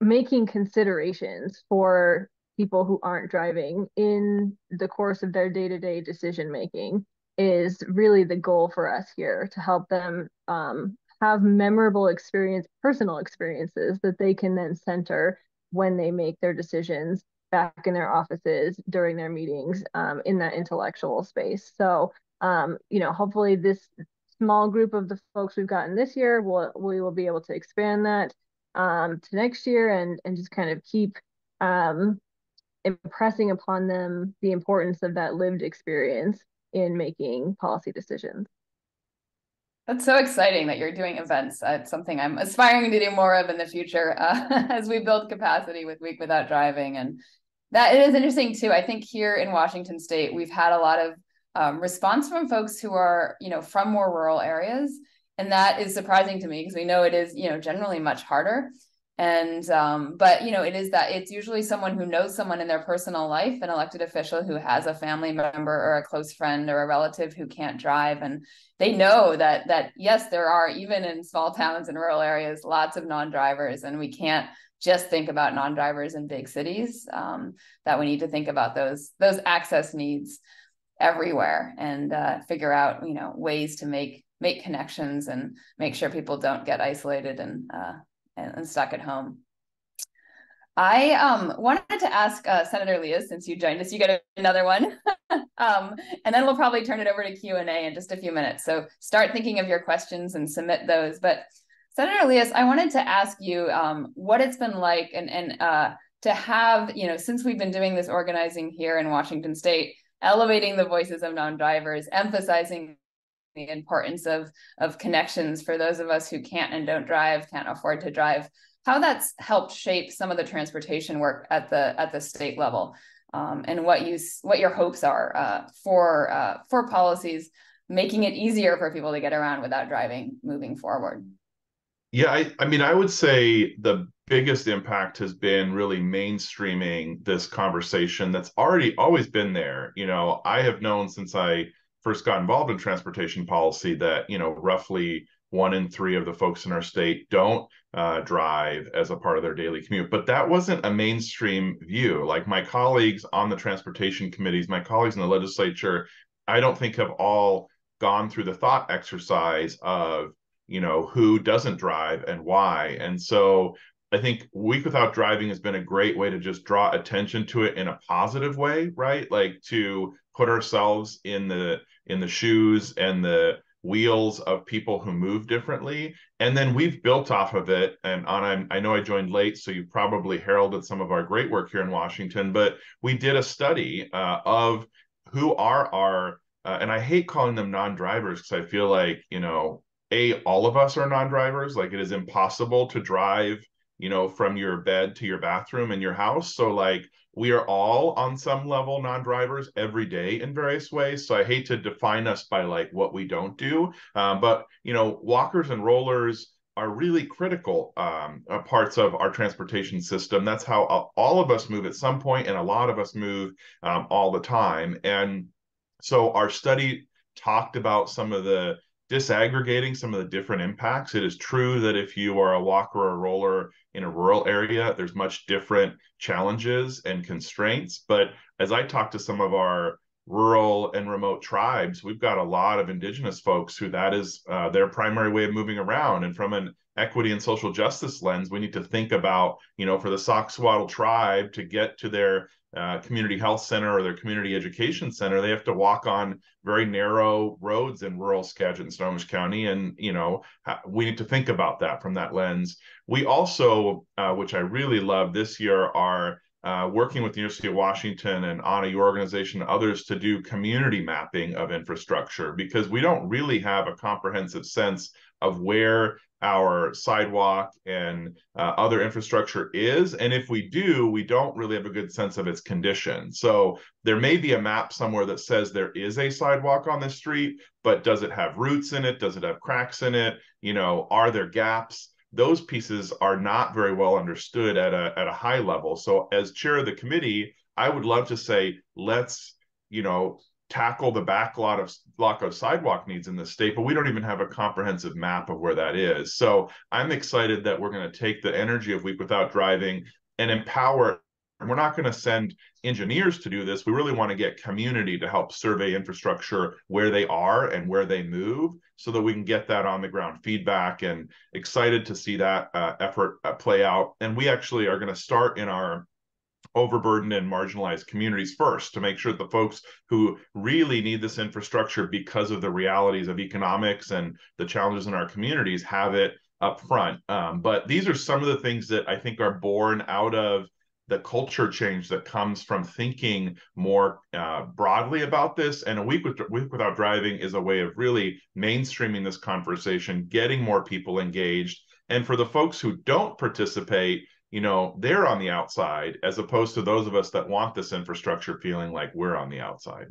making considerations for people who aren't driving in the course of their day-to-day decision making is really the goal for us here to help them um, have memorable experience, personal experiences that they can then center when they make their decisions back in their offices during their meetings um, in that intellectual space. So, um, you know, hopefully this small group of the folks we've gotten this year, we'll, we will be able to expand that um, to next year and, and just kind of keep um, impressing upon them the importance of that lived experience in making policy decisions. That's so exciting that you're doing events. It's something I'm aspiring to do more of in the future uh, as we build capacity with Week Without Driving. And that it is interesting too. I think here in Washington State, we've had a lot of um, response from folks who are, you know, from more rural areas. And that is surprising to me because we know it is, you know, generally much harder and um, but you know it is that it's usually someone who knows someone in their personal life an elected official who has a family member or a close friend or a relative who can't drive. And they know that that yes there are even in small towns and rural areas lots of non-drivers. And we can't just think about non-drivers in big cities um, that we need to think about those those access needs everywhere and uh, figure out you know ways to make make connections and make sure people don't get isolated and uh, and, and stuck at home. I um, wanted to ask uh, Senator Leah, since you joined us, you get another one, um, and then we'll probably turn it over to Q and A in just a few minutes. So start thinking of your questions and submit those. But Senator Liias, I wanted to ask you um, what it's been like, and and uh, to have you know since we've been doing this organizing here in Washington State, elevating the voices of non-drivers, emphasizing the importance of of connections for those of us who can't and don't drive, can't afford to drive. How that's helped shape some of the transportation work at the at the state level, um, and what you what your hopes are uh, for uh, for policies making it easier for people to get around without driving moving forward. Yeah, I, I mean, I would say the biggest impact has been really mainstreaming this conversation that's already always been there. You know, I have known since I first got involved in transportation policy that you know roughly one in three of the folks in our state don't uh, drive as a part of their daily commute. But that wasn't a mainstream view. Like my colleagues on the transportation committees, my colleagues in the legislature, I don't think have all gone through the thought exercise of you know who doesn't drive and why. And so I think Week Without Driving has been a great way to just draw attention to it in a positive way, right? Like to put ourselves in the in the shoes and the wheels of people who move differently. And then we've built off of it. And on I know I joined late so you probably heralded some of our great work here in Washington but we did a study uh, of who are our uh, and I hate calling them non-drivers because I feel like you know a all of us are non-drivers like it is impossible to drive you know from your bed to your bathroom in your house. So like we are all on some level non-drivers every day in various ways so i hate to define us by like what we don't do um, but you know walkers and rollers are really critical um, uh, parts of our transportation system. That's how all of us move at some point and a lot of us move um, all the time. And so our study talked about some of the disaggregating some of the different impacts. It is true that if you are a walker or a roller in a rural area, there's much different challenges and constraints. But as I talk to some of our rural and remote tribes, we've got a lot of indigenous folks who that is uh, their primary way of moving around. And from an equity and social justice lens, we need to think about, you know, for the Sauk-Suiattle tribe to get to their uh, community health center or their community education center, they have to walk on very narrow roads in rural Skagit and Snohomish County. And, you know, we need to think about that from that lens. We also, uh, which I really love this year, are uh, working with the University of Washington and Anna, your organization, and others to do community mapping of infrastructure because we don't really have a comprehensive sense of where our sidewalk and uh, other infrastructure is. And if we do, we don't really have a good sense of its condition. So there may be a map somewhere that says there is a sidewalk on the street, but does it have roots in it? Does it have cracks in it? You know, are there gaps? Those pieces are not very well understood at a at a high level. So as chair of the committee, I would love to say, let's, you know, tackle the backlog of block of sidewalk needs in the state, but we don't even have a comprehensive map of where that is. So I'm excited that we're going to take the energy of Week Without Driving and empower. And we're not going to send engineers to do this. We really want to get community to help survey infrastructure where they are and where they move so that we can get that on the ground feedback and excited to see that uh, effort uh, play out. And we actually are going to start in our overburdened and marginalized communities first to make sure the folks who really need this infrastructure because of the realities of economics and the challenges in our communities have it up front. Um, but these are some of the things that I think are born out of the culture change that comes from thinking more uh, broadly about this. And a week, with, week without driving is a way of really mainstreaming this conversation, getting more people engaged. And for the folks who don't participate, you know, they're on the outside as opposed to those of us that want this infrastructure feeling like we're on the outside.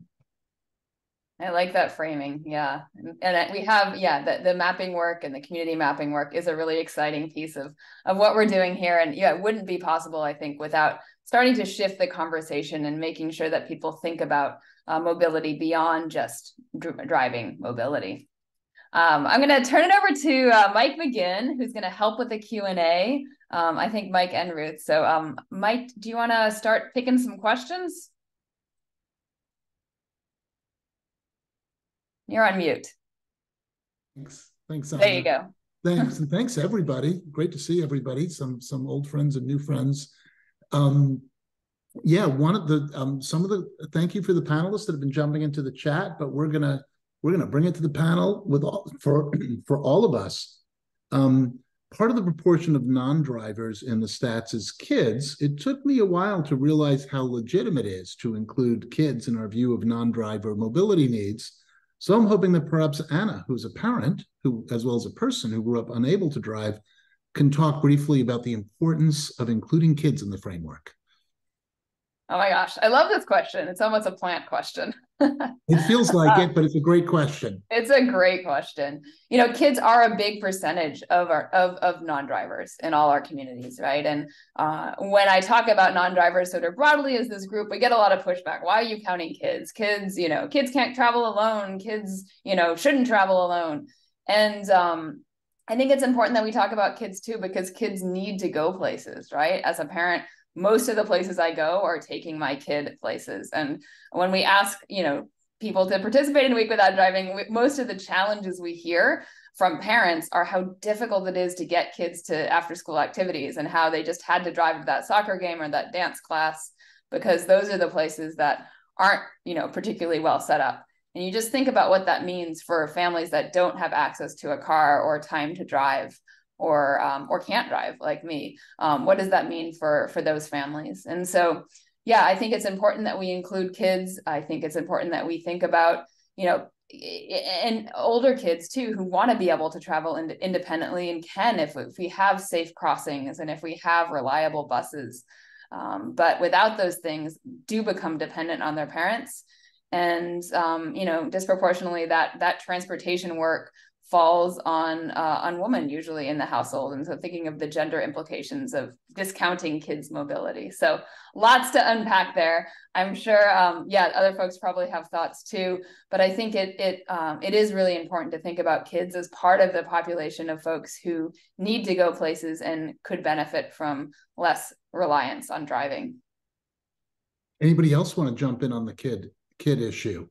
I like that framing. Yeah. And we have, yeah, the, the mapping work and the community mapping work is a really exciting piece of, of what we're doing here. And yeah, it wouldn't be possible, I think, without starting to shift the conversation and making sure that people think about uh, mobility beyond just dr driving mobility. Um, I'm going to turn it over to uh, Mike McGinn, who's going to help with the Q&A. Um, I think Mike and Ruth. So um, Mike, do you want to start picking some questions? You're on mute. Thanks. Thanks. There you go. Thanks. and thanks everybody. Great to see everybody. Some some old friends and new friends. Um, yeah, one of the um, some of the thank you for the panelists that have been jumping into the chat, but we're gonna we're gonna bring it to the panel with all for for all of us. Um, part of the proportion of non-drivers in the stats is kids. It took me a while to realize how legitimate it is to include kids in our view of non-driver mobility needs. So I'm hoping that perhaps Anna, who's a parent, who as well as a person who grew up unable to drive, can talk briefly about the importance of including kids in the framework. Oh my gosh, I love this question. It's almost a plant question. it feels like it, but it's a great question. It's a great question. You know, kids are a big percentage of our of of non-drivers in all our communities, right? And uh, when I talk about non-drivers sort of broadly as this group, we get a lot of pushback. Why are you counting kids? Kids, you know, kids can't travel alone. Kids, you know, shouldn't travel alone. And um, I think it's important that we talk about kids too, because kids need to go places, right? As a parent, most of the places I go are taking my kid places. And when we ask, you know, people to participate in Week Without Driving, most of the challenges we hear from parents are how difficult it is to get kids to after school activities and how they just had to drive to that soccer game or that dance class because those are the places that aren't, you know, particularly well set up. And you just think about what that means for families that don't have access to a car or time to drive or um, or can't drive like me. Um, what does that mean for for those families? And so yeah i think it's important that we include kids. I think it's important that we think about you know and older kids too who want to be able to travel ind- independently and can if, if we have safe crossings and if we have reliable buses. Um, but without those things do become dependent on their parents. And um, you know disproportionately that that transportation work falls on uh, on women usually in the household. And so thinking of the gender implications of discounting kids mobility. So lots to unpack there. I'm sure um, yeah other folks probably have thoughts too. But i think it it um, it is really important to think about kids as part of the population of folks who need to go places and could benefit from less reliance on driving. Anybody else want to jump in on the kid kid issue.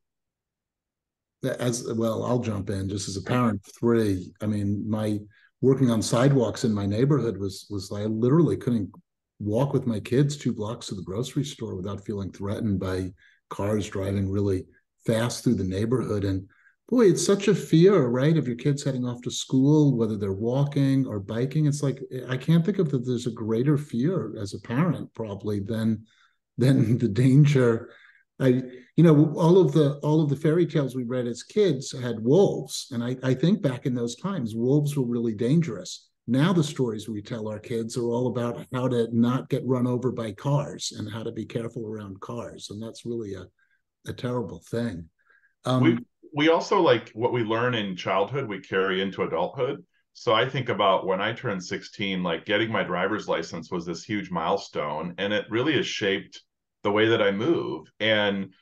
As well, I'll jump in just as a parent three. I mean, my working on sidewalks in my neighborhood was was I literally couldn't walk with my kids two blocks to the grocery store without feeling threatened by cars driving really fast through the neighborhood. And boy, it's such a fear, right? Of your kids heading off to school, whether they're walking or biking. It's like I can't think of that there's a greater fear as a parent probably than than the danger. I, you know, all of the all of the fairy tales we read as kids had wolves, and I, I think back in those times, wolves were really dangerous. Now the stories we tell our kids are all about how to not get run over by cars and how to be careful around cars, and that's really a a terrible thing. Um, we we also like what we learn in childhood, we carry into adulthood. So I think about when I turned 16, like getting my driver's license was this huge milestone, and it really has shaped the way that I move. And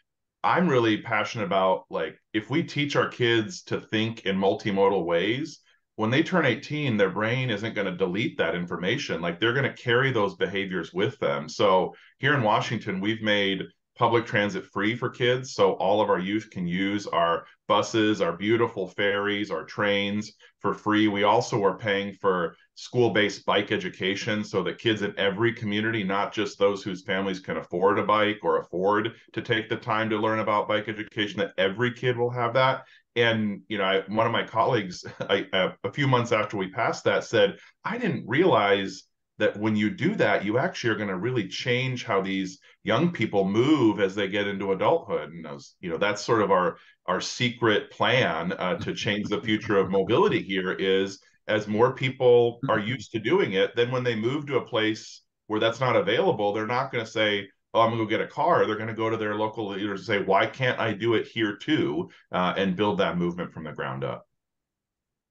I'm really passionate about like if we teach our kids to think in multimodal ways, when they turn 18, their brain isn't going to delete that information. Like they're going to carry those behaviors with them. So here in Washington, we've made public transit free for kids. So all of our youth can use our buses, our beautiful ferries, our trains for free. We also are paying for school based bike education so that kids in every community, not just those whose families can afford a bike or afford to take the time to learn about bike education, that every kid will have that. And you know, I, one of my colleagues, I, uh, a few months after we passed that, said, "I didn't realize that when you do that, you actually are going to really change how these young people move as they get into adulthood. And those, you know, that's sort of our our secret plan uh, to change the future of mobility here is as more people are used to doing it, then when they move to a place where that's not available, they're not going to say, oh, I'm going to go get a car. They're going to go to their local leaders and say, why can't I do it here too? Uh, and build that movement from the ground up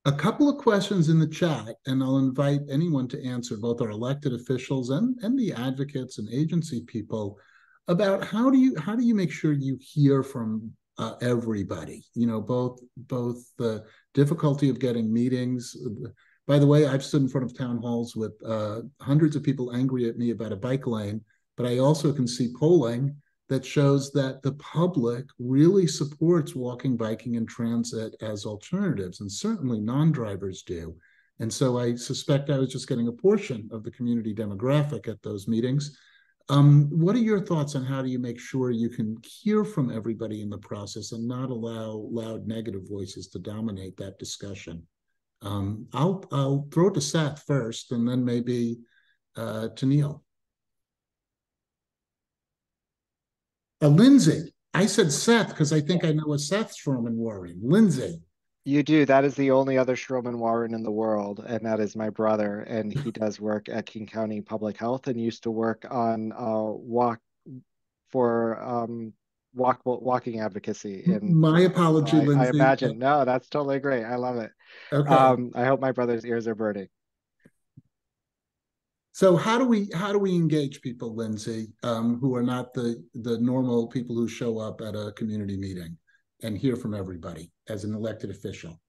a couple of questions in the chat, and I'll invite anyone to answer, both our elected officials and, and the advocates and agency people, about how do you how do you make sure you hear from uh, everybody? You know, both both the difficulty of getting meetings. By the way, I've stood in front of town halls with uh, hundreds of people angry at me about a bike lane, but I also can see polling that shows that the public really supports walking, biking, and transit as alternatives, and certainly non-drivers do. And so I suspect I was just getting a portion of the community demographic at those meetings. Um, what are your thoughts on how do you make sure you can hear from everybody in the process and not allow loud negative voices to dominate that discussion? Um, I'll I'll throw it to Seth first, and then maybe uh, to Neil. Uh, Lindsay. I said Seth because I think I know a Seth in Warren. Lindsay. You do. That is the only other Schromen-Wawrin in the world, and that is my brother. And he does work at King County Public Health and used to work on uh, walk for um, walk walking advocacy. In, my apology, I, Lindsay. I imagine. No, that's totally great. I love it. Okay. Um, I hope my brother's ears are burning. So how do we how do we engage people, Lindsay, um, who are not the the normal people who show up at a community meeting and hear from everybody as an elected official?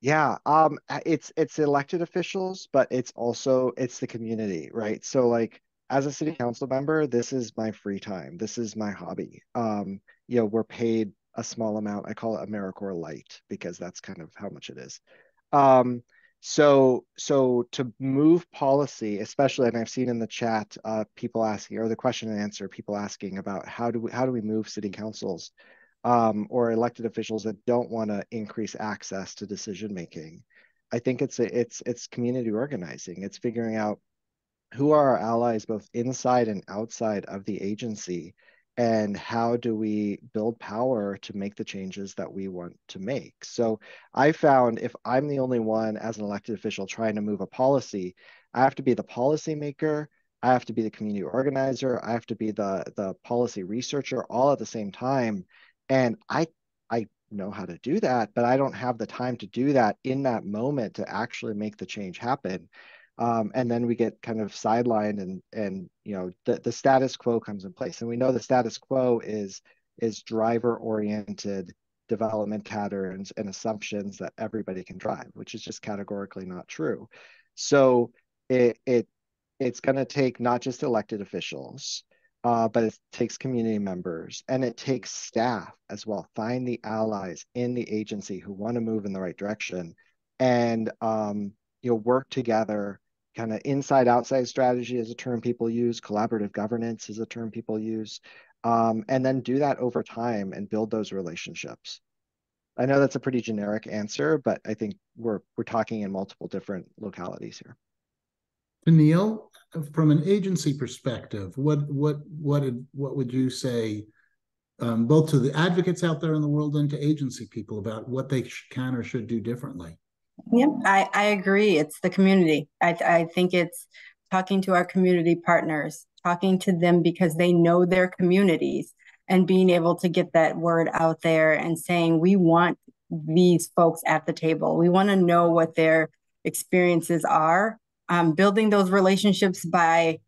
Yeah, um, it's it's elected officials, but it's also it's the community, right? So like as a city council member, this is my free time. This is my hobby. Um, you know, we're paid a small amount. I call it AmeriCorps Light because that's kind of how much it is. Um, so, so to move policy, especially, and I've seen in the chat uh, people asking, or the question and answer, people asking about how do we how do we move city councils um, or elected officials that don't want to increase access to decision making. I think it's a, it's it's community organizing. It's figuring out who are our allies both inside and outside of the agency and how do we build power to make the changes that we want to make so i found if i'm the only one as an elected official trying to move a policy i have to be the policy maker i have to be the community organizer i have to be the the policy researcher all at the same time and i i know how to do that but i don't have the time to do that in that moment to actually make the change happen. Um, and then we get kind of sidelined and and you know the, the status quo comes in place. And we know the status quo is is driver oriented development patterns and assumptions that everybody can drive which is just categorically not true. So it it it's going to take not just elected officials uh, but it takes community members and it takes staff as well. Find the allies in the agency who want to move in the right direction and um, you know work together. Kind of inside outside strategy is a term people use. Collaborative governance is a term people use, um, and then do that over time and build those relationships. I know that's a pretty generic answer, but I think we're we're talking in multiple different localities here. Neil, from an agency perspective, what what what what would you say, um, both to the advocates out there in the world and to agency people about what they can or should do differently? Yeah, I, I agree. It's the community. I I think it's talking to our community partners, talking to them because they know their communities and being able to get that word out there and saying we want these folks at the table. We want to know what their experiences are um, building those relationships by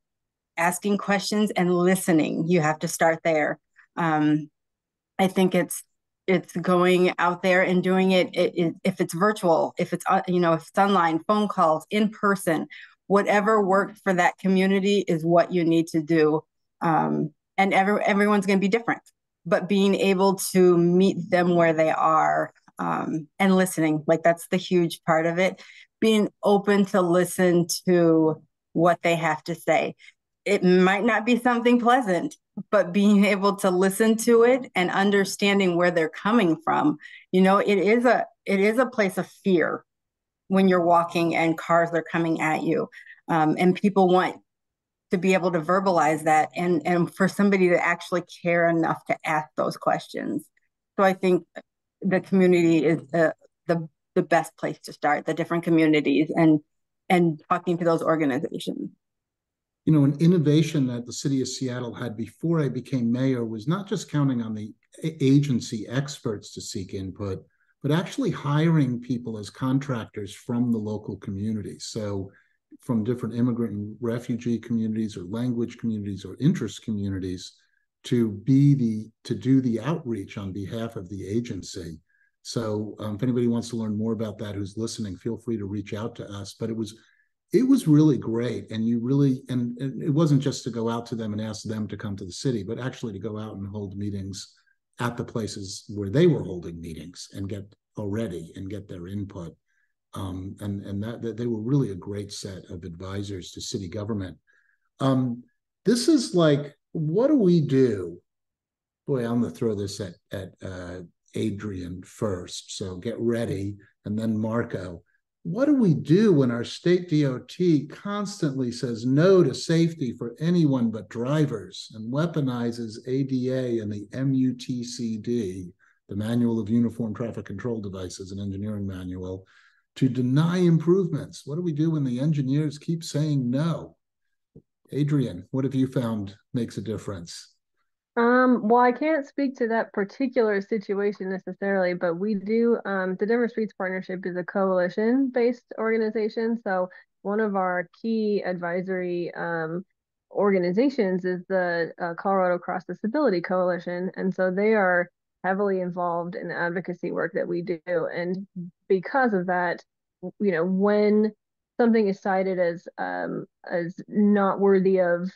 asking questions and listening. You have to start there. Um, I think it's it's going out there and doing it, it, it, if it's virtual, if it's uh, you know if it's online, phone calls, in person, whatever works for that community is what you need to do. Um, and every, everyone's going to be different, but being able to meet them where they are um, and listening, like that's the huge part of it being open to listen to what they have to say. It might not be something pleasant, but being able to listen to it and understanding where they're coming from. You know, it is a it is a place of fear when you're walking and cars are coming at you. Um, and people want to be able to verbalize that and and for somebody to actually care enough to ask those questions. So I think the community is uh, the the best place to start the different communities and and talking to those organizations. You know an innovation that the city of seattle had before i became mayor was not just counting on the agency experts to seek input but actually hiring people as contractors from the local communities so from different immigrant and refugee communities or language communities or interest communities to be the to do the outreach on behalf of the agency so um, if anybody wants to learn more about that, who's listening, feel free to reach out to us. But it was it was really great, and you really and, and it wasn't just to go out to them and ask them to come to the city, but actually to go out and hold meetings at the places where they were holding meetings and get already and get their input. Um, and and that, that they were really a great set of advisors to city government. Um, this is like, what do we do? Boy, I'm gonna throw this at at uh, Adrian first. So get ready. And then Marko. What do we do when our state DOT constantly says no to safety for anyone but drivers and weaponizes ADA and the MUTCD, the Manual of Uniform Traffic Control Devices, an engineering manual, to deny improvements? What do we do when the engineers keep saying no? Adrian, what have you found makes a difference? Um, well, I can't speak to that particular situation necessarily, but we do, um, the Denver Streets Partnership is a coalition-based organization. So one of our key advisory um, organizations is the uh, Colorado Cross Disability Coalition. And so they are heavily involved in the advocacy work that we do. And because of that, you know, when something is cited as um, as not worthy of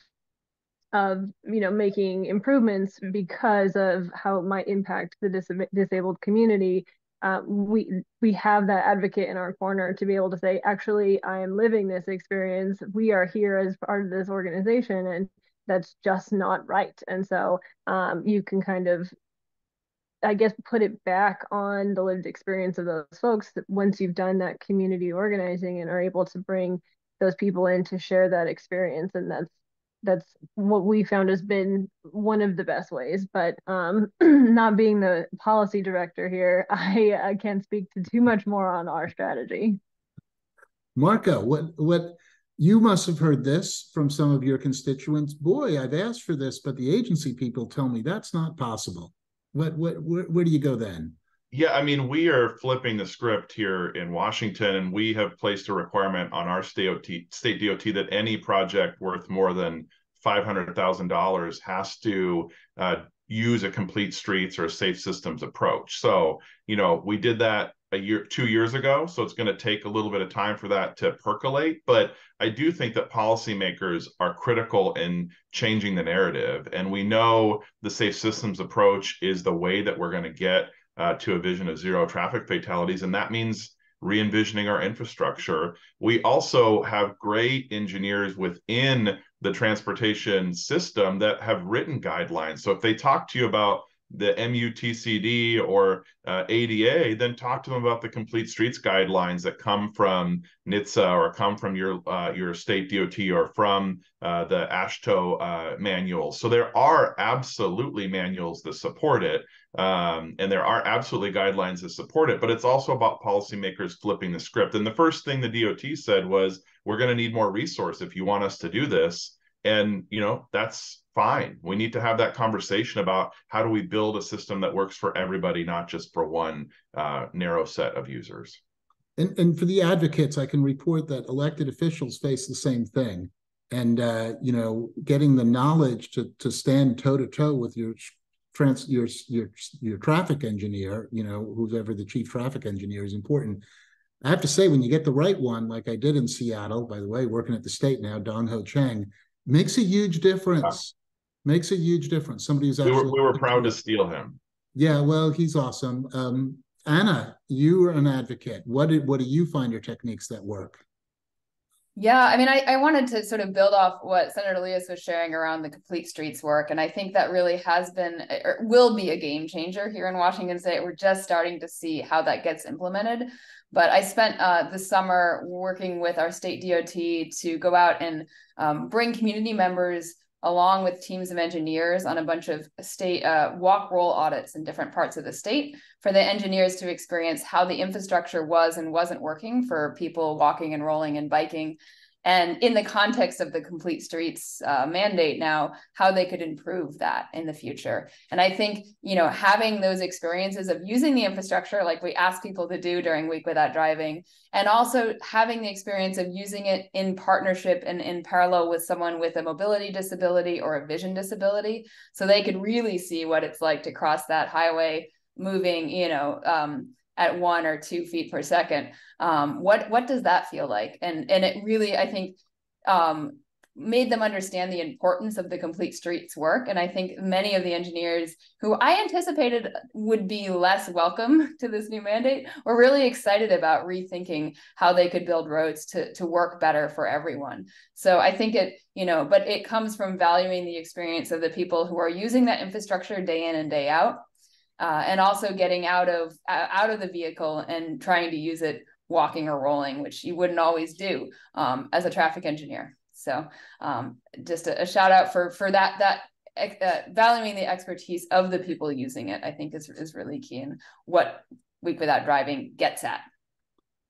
of you know making improvements because of how it might impact the dis- disabled community uh, we we have that advocate in our corner to be able to say actually i am living this experience. We are here as part of this organization and that's just not right. And so um, you can kind of i guess put it back on the lived experience of those folks once you've done that community organizing and are able to bring those people in to share that experience and that's that's what we found has been one of the best ways. But um, not being the policy director here, I, I can't speak to too much more on our strategy. Marko, what what you must have heard this from some of your constituents. Boy, I've asked for this, but the agency people tell me that's not possible. What what where, where do you go then? Yeah, I mean, we are flipping the script here in Washington, and we have placed a requirement on our state DOT, state DOT that any project worth more than five hundred thousand dollars has to uh, use a complete streets or safe systems approach. So, you know, we did that a year, two years ago. So it's going to take a little bit of time for that to percolate. But I do think that policymakers are critical in changing the narrative. And we know the safe systems approach is the way that we're going to get uh, to a vision of zero traffic fatalities. And that means re envisioning our infrastructure. We also have great engineers within the transportation system that have written guidelines. So if they talk to you about the MUTCD or uh, ADA, then talk to them about the complete streets guidelines that come from NHTSA or come from your uh, your state DOT or from uh, the AASHTO uh, manuals. So there are absolutely manuals that support it, um, and there are absolutely guidelines that support it. But it's also about policymakers flipping the script. And the first thing the DOT said was, "We're going to need more resource if you want us to do this." And you know that's fine. We need to have that conversation about how do we build a system that works for everybody, not just for one uh, narrow set of users. And, and for the advocates, I can report that elected officials face the same thing. And uh, you know, getting the knowledge to to stand toe to toe with your trans your your your traffic engineer, you know, whoever the chief traffic engineer is important. I have to say, when you get the right one, like I did in Seattle, by the way, working at the state now, Dongho Chang, makes a huge difference makes a huge difference. Somebody who's we were, we were proud to steal him. Yeah, well, he's awesome. Um, Anna, you are an advocate. What did what do you find your techniques that work? Yeah, I mean, I, I wanted to sort of build off what Senator Liias was sharing around the complete streets work. And I think that really has been or will be a game changer here in Washington state. We're just starting to see how that gets implemented. But I spent uh, the summer working with our state DOT to go out and um, bring community members along with teams of engineers on a bunch of state uh, walk roll audits in different parts of the state for the engineers to experience how the infrastructure was and wasn't working for people walking and rolling and biking and in the context of the complete streets uh, mandate now how they could improve that in the future. And i think you know having those experiences of using the infrastructure like we ask people to do during week without driving and also having the experience of using it in partnership and in parallel with someone with a mobility disability or a vision disability so they could really see what it's like to cross that highway moving you know um, at one or two feet per second. Um, what what does that feel like? And and it really, I think, um, made them understand the importance of the complete streets work. And I think many of the engineers who I anticipated would be less welcome to this new mandate were really excited about rethinking how they could build roads to, to work better for everyone. So I think it, you know, but it comes from valuing the experience of the people who are using that infrastructure day in and day out uh, and also getting out of uh, out of the vehicle and trying to use it walking or rolling, which you wouldn't always do um, as a traffic engineer. So um, just a, a, shout out for for that that uh, valuing the expertise of the people using it, I think is is really key and what Week Without Driving gets at.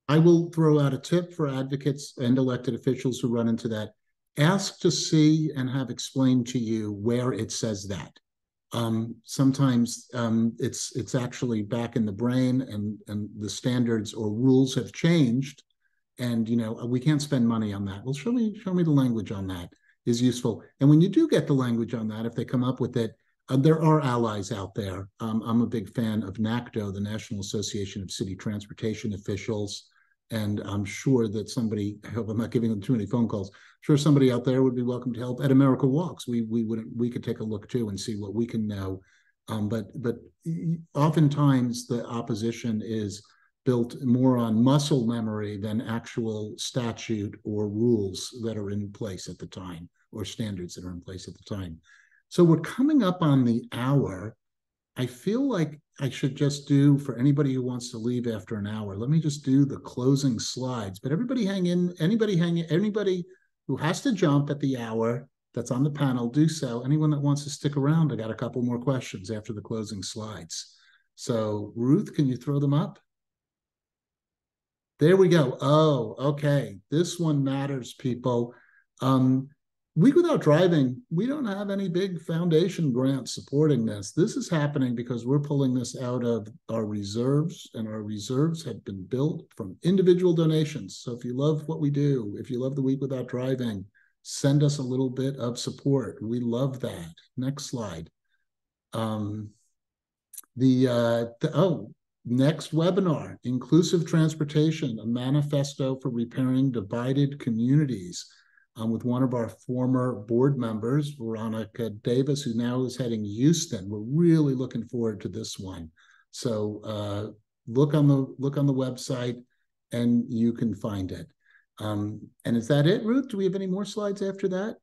I will throw out a tip for advocates and elected officials who run into that. Ask to see and have explained to you where it says that um, sometimes um, it's it's actually back in the brain and and the standards or rules have changed. And you know we can't spend money on that. Well show me show me the language on that is useful. And when you do get the language on that if they come up with it uh, there are allies out there. Um, i'm a big fan of nacto the national association of city transportation officials and I'm sure that somebody, I hope I'm not giving them too many phone calls. I'm sure somebody out there would be welcome to help at America Walks. We we would we could take a look too and see what we can know. Um, but but oftentimes the opposition is built more on muscle memory than actual statute or rules that are in place at the time or standards that are in place at the time. So we're coming up on the hour. I feel like I should just do for anybody who wants to leave after an hour. Let me just do the closing slides. But everybody hang in, anybody hang in, anybody who has to jump at the hour that's on the panel, do so. Anyone that wants to stick around, I got a couple more questions after the closing slides. So Ruth, can you throw them up? There we go. Oh, okay. This one matters, people. Um, Week Without Driving, we don't have any big foundation grants supporting this. This is happening because we're pulling this out of our reserves, and our reserves have been built from individual donations. So if you love what we do, if you love the Week Without Driving, send us a little bit of support. We love that. Next slide. Um, the, uh, the oh, next webinar, Inclusive Transportation, a manifesto for repairing divided communities um, with one of our former board members, Veronica Davis, who now is heading Houston. We're really looking forward to this one. So uh, look on the look on the website and you can find it. Um, and is that it, Ruth? Do we have any more slides after that?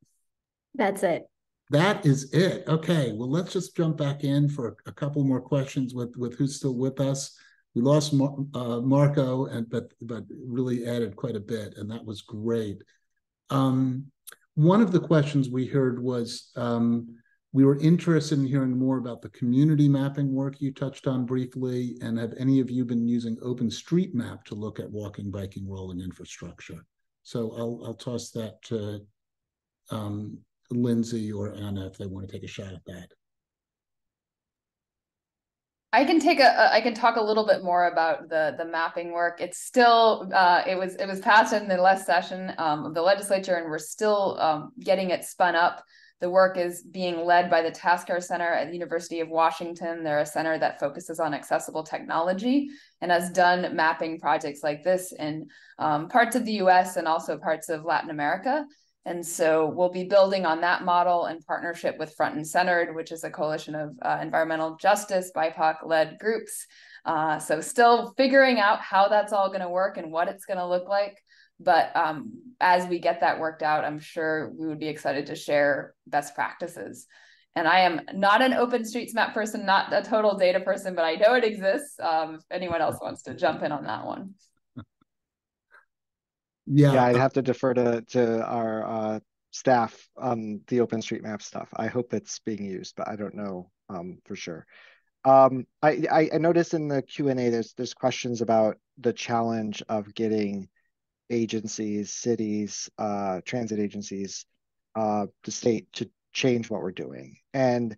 That's it. That is it. Okay, well, let's just jump back in for a couple more questions with, with who's still with us. We lost Mar uh, Marko, and but but really added quite a bit, and that was great. Um, one of the questions we heard was um, we were interested in hearing more about the community mapping work you touched on briefly, and have any of you been using OpenStreetMap to look at walking, biking, rolling infrastructure? So I'll I'll toss that to um, Lindsay or Anna if they want to take a shot at that. I can take a, I can talk a little bit more about the the mapping work. It's still, uh, it was it was passed in the last session um, of the legislature, and we're still um, getting it spun up. The work is being led by the Taskar Center at the University of Washington. They're a center that focuses on accessible technology and has done mapping projects like this in um, parts of the U.S. and also parts of Latin America. And so we'll be building on that model in partnership with Front and Centered, which is a coalition of uh, environmental justice, BIPOC led groups. Uh, so still figuring out how that's all going to work and what it's going to look like. But um, as we get that worked out, I'm sure we would be excited to share best practices. And I am not an open streets map person, not a total data person, but I know it exists. Um, if anyone else wants to jump in on that one. Yeah, Yeah, I'd have to defer to to our uh, staff on the OpenStreetMap stuff. I hope it's being used, but I don't know um, for sure. Um, I, I noticed in the Q and A there's there's questions about the challenge of getting agencies, cities, uh, transit agencies, uh, the state to change what we're doing, and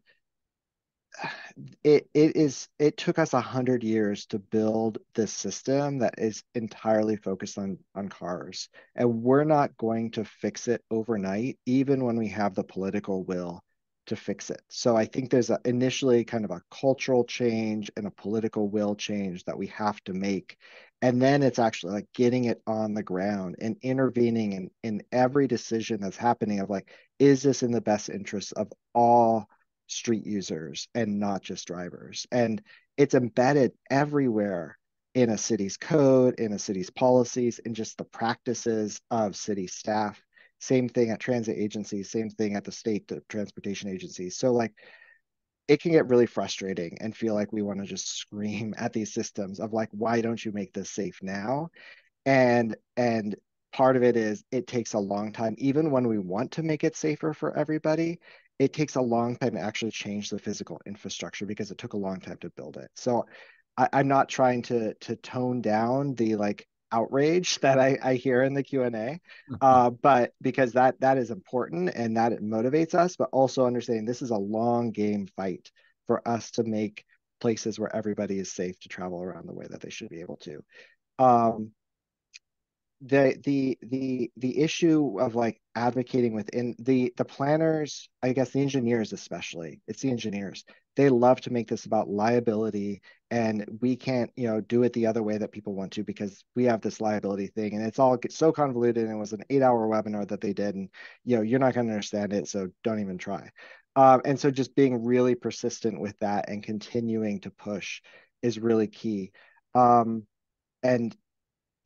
it it is it took us a hundred years to build this system that is entirely focused on on cars. And we're not going to fix it overnight even when we have the political will to fix it. So i think there's a, initially kind of a cultural change and a political will change that we have to make. And then it's actually like getting it on the ground and intervening in in every decision that's happening of like is this in the best interest of all street users and not just drivers. And it's embedded everywhere in a city's code, in a city's policies, in just the practices of city staff. Same thing at transit agencies, same thing at the state transportation agencies. So like it can get really frustrating and feel like we want to just scream at these systems of like, why don't you make this safe now? And and part of it is it takes a long time, even when we want to make it safer for everybody, it takes a long time to actually change the physical infrastructure because it took a long time to build it. So I, am not trying to to tone down the like outrage that I, I hear in the Q and A, uh, but because that that is important and that it motivates us, but also understanding this is a long game fight for us to make places where everybody is safe to travel around the way that they should be able to. Um, the the the the issue of like advocating within the the planners i guess the engineers especially it's the engineers they love to make this about liability and we can't you know do it the other way that people want to because we have this liability thing and it's all so convoluted and it was an eight hour webinar that they did and you know you're not going to understand it so don't even try. Um, and so just being really persistent with that and continuing to push is really key. Um, and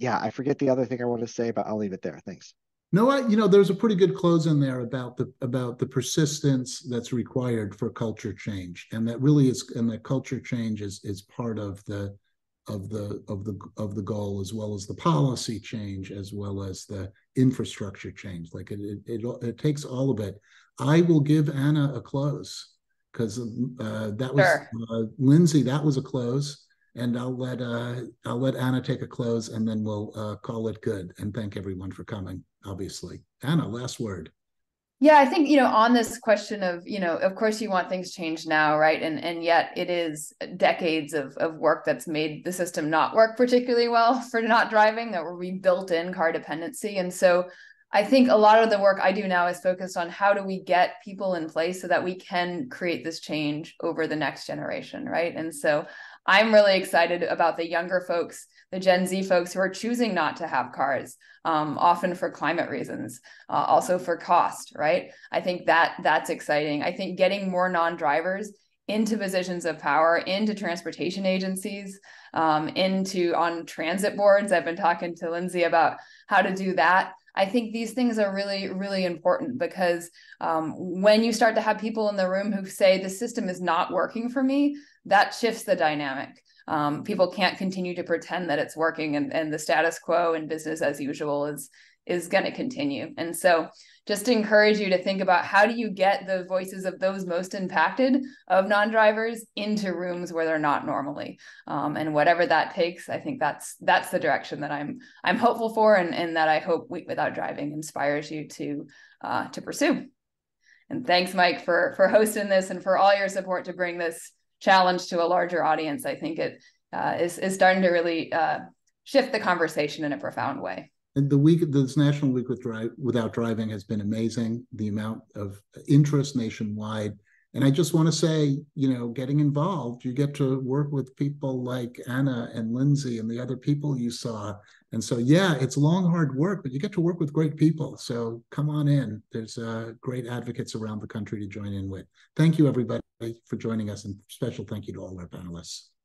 yeah, I forget the other thing I want to say, but I'll leave it there. Thanks. No, I, you know, there's a pretty good close in there about the about the persistence that's required for culture change, and that really is, and that culture change is is part of the of the of the of the goal as well as the policy change as well as the infrastructure change. Like it it it, it takes all of it. I will give Anna a close because uh, that was sure. uh, Lindsay. That was a close and I'll let uh, I'll let Anna take a close, and then we'll uh, call it good. And thank everyone for coming. Obviously, Anna, last word. Yeah, I think you know on this question of you know, of course you want things changed now, right? And and yet it is decades of of work that's made the system not work particularly well for not driving that we built in car dependency, and so I think a lot of the work I do now is focused on how do we get people in place so that we can create this change over the next generation, right? And so I'm really excited about the younger folks, the Gen Z folks who are choosing not to have cars, um, often for climate reasons, uh, also for cost, right? I think that that's exciting. I think getting more non-drivers into positions of power, into transportation agencies, um, into on transit boards. I've been talking to Lindsay about how to do that. I think these things are really, really important because um, when you start to have people in the room who say the system is not working for me, that shifts the dynamic. Um, people can't continue to pretend that it's working and, and the status quo and business as usual is is going to continue. And so just encourage you to think about how do you get the voices of those most impacted of non-drivers into rooms where they're not normally. Um, and whatever that takes i think that's that's the direction that i'm i'm hopeful for and, and that i hope Without Driving inspires you to uh, to pursue. And thanks mike for for hosting this and for all your support to bring this challenge to a larger audience. I think it uh, is is starting to really uh, shift the conversation in a profound way and the week, this National Week with Drive, Without Driving has been amazing. The amount of interest nationwide. And I just want to say, you know, getting involved, you get to work with people like Anna and Lindsay and the other people you saw. And so, yeah, it's long, hard work, but you get to work with great people. So come on in. There's uh, great advocates around the country to join in with. Thank you, everybody, for joining us. And special thank you to all our panelists.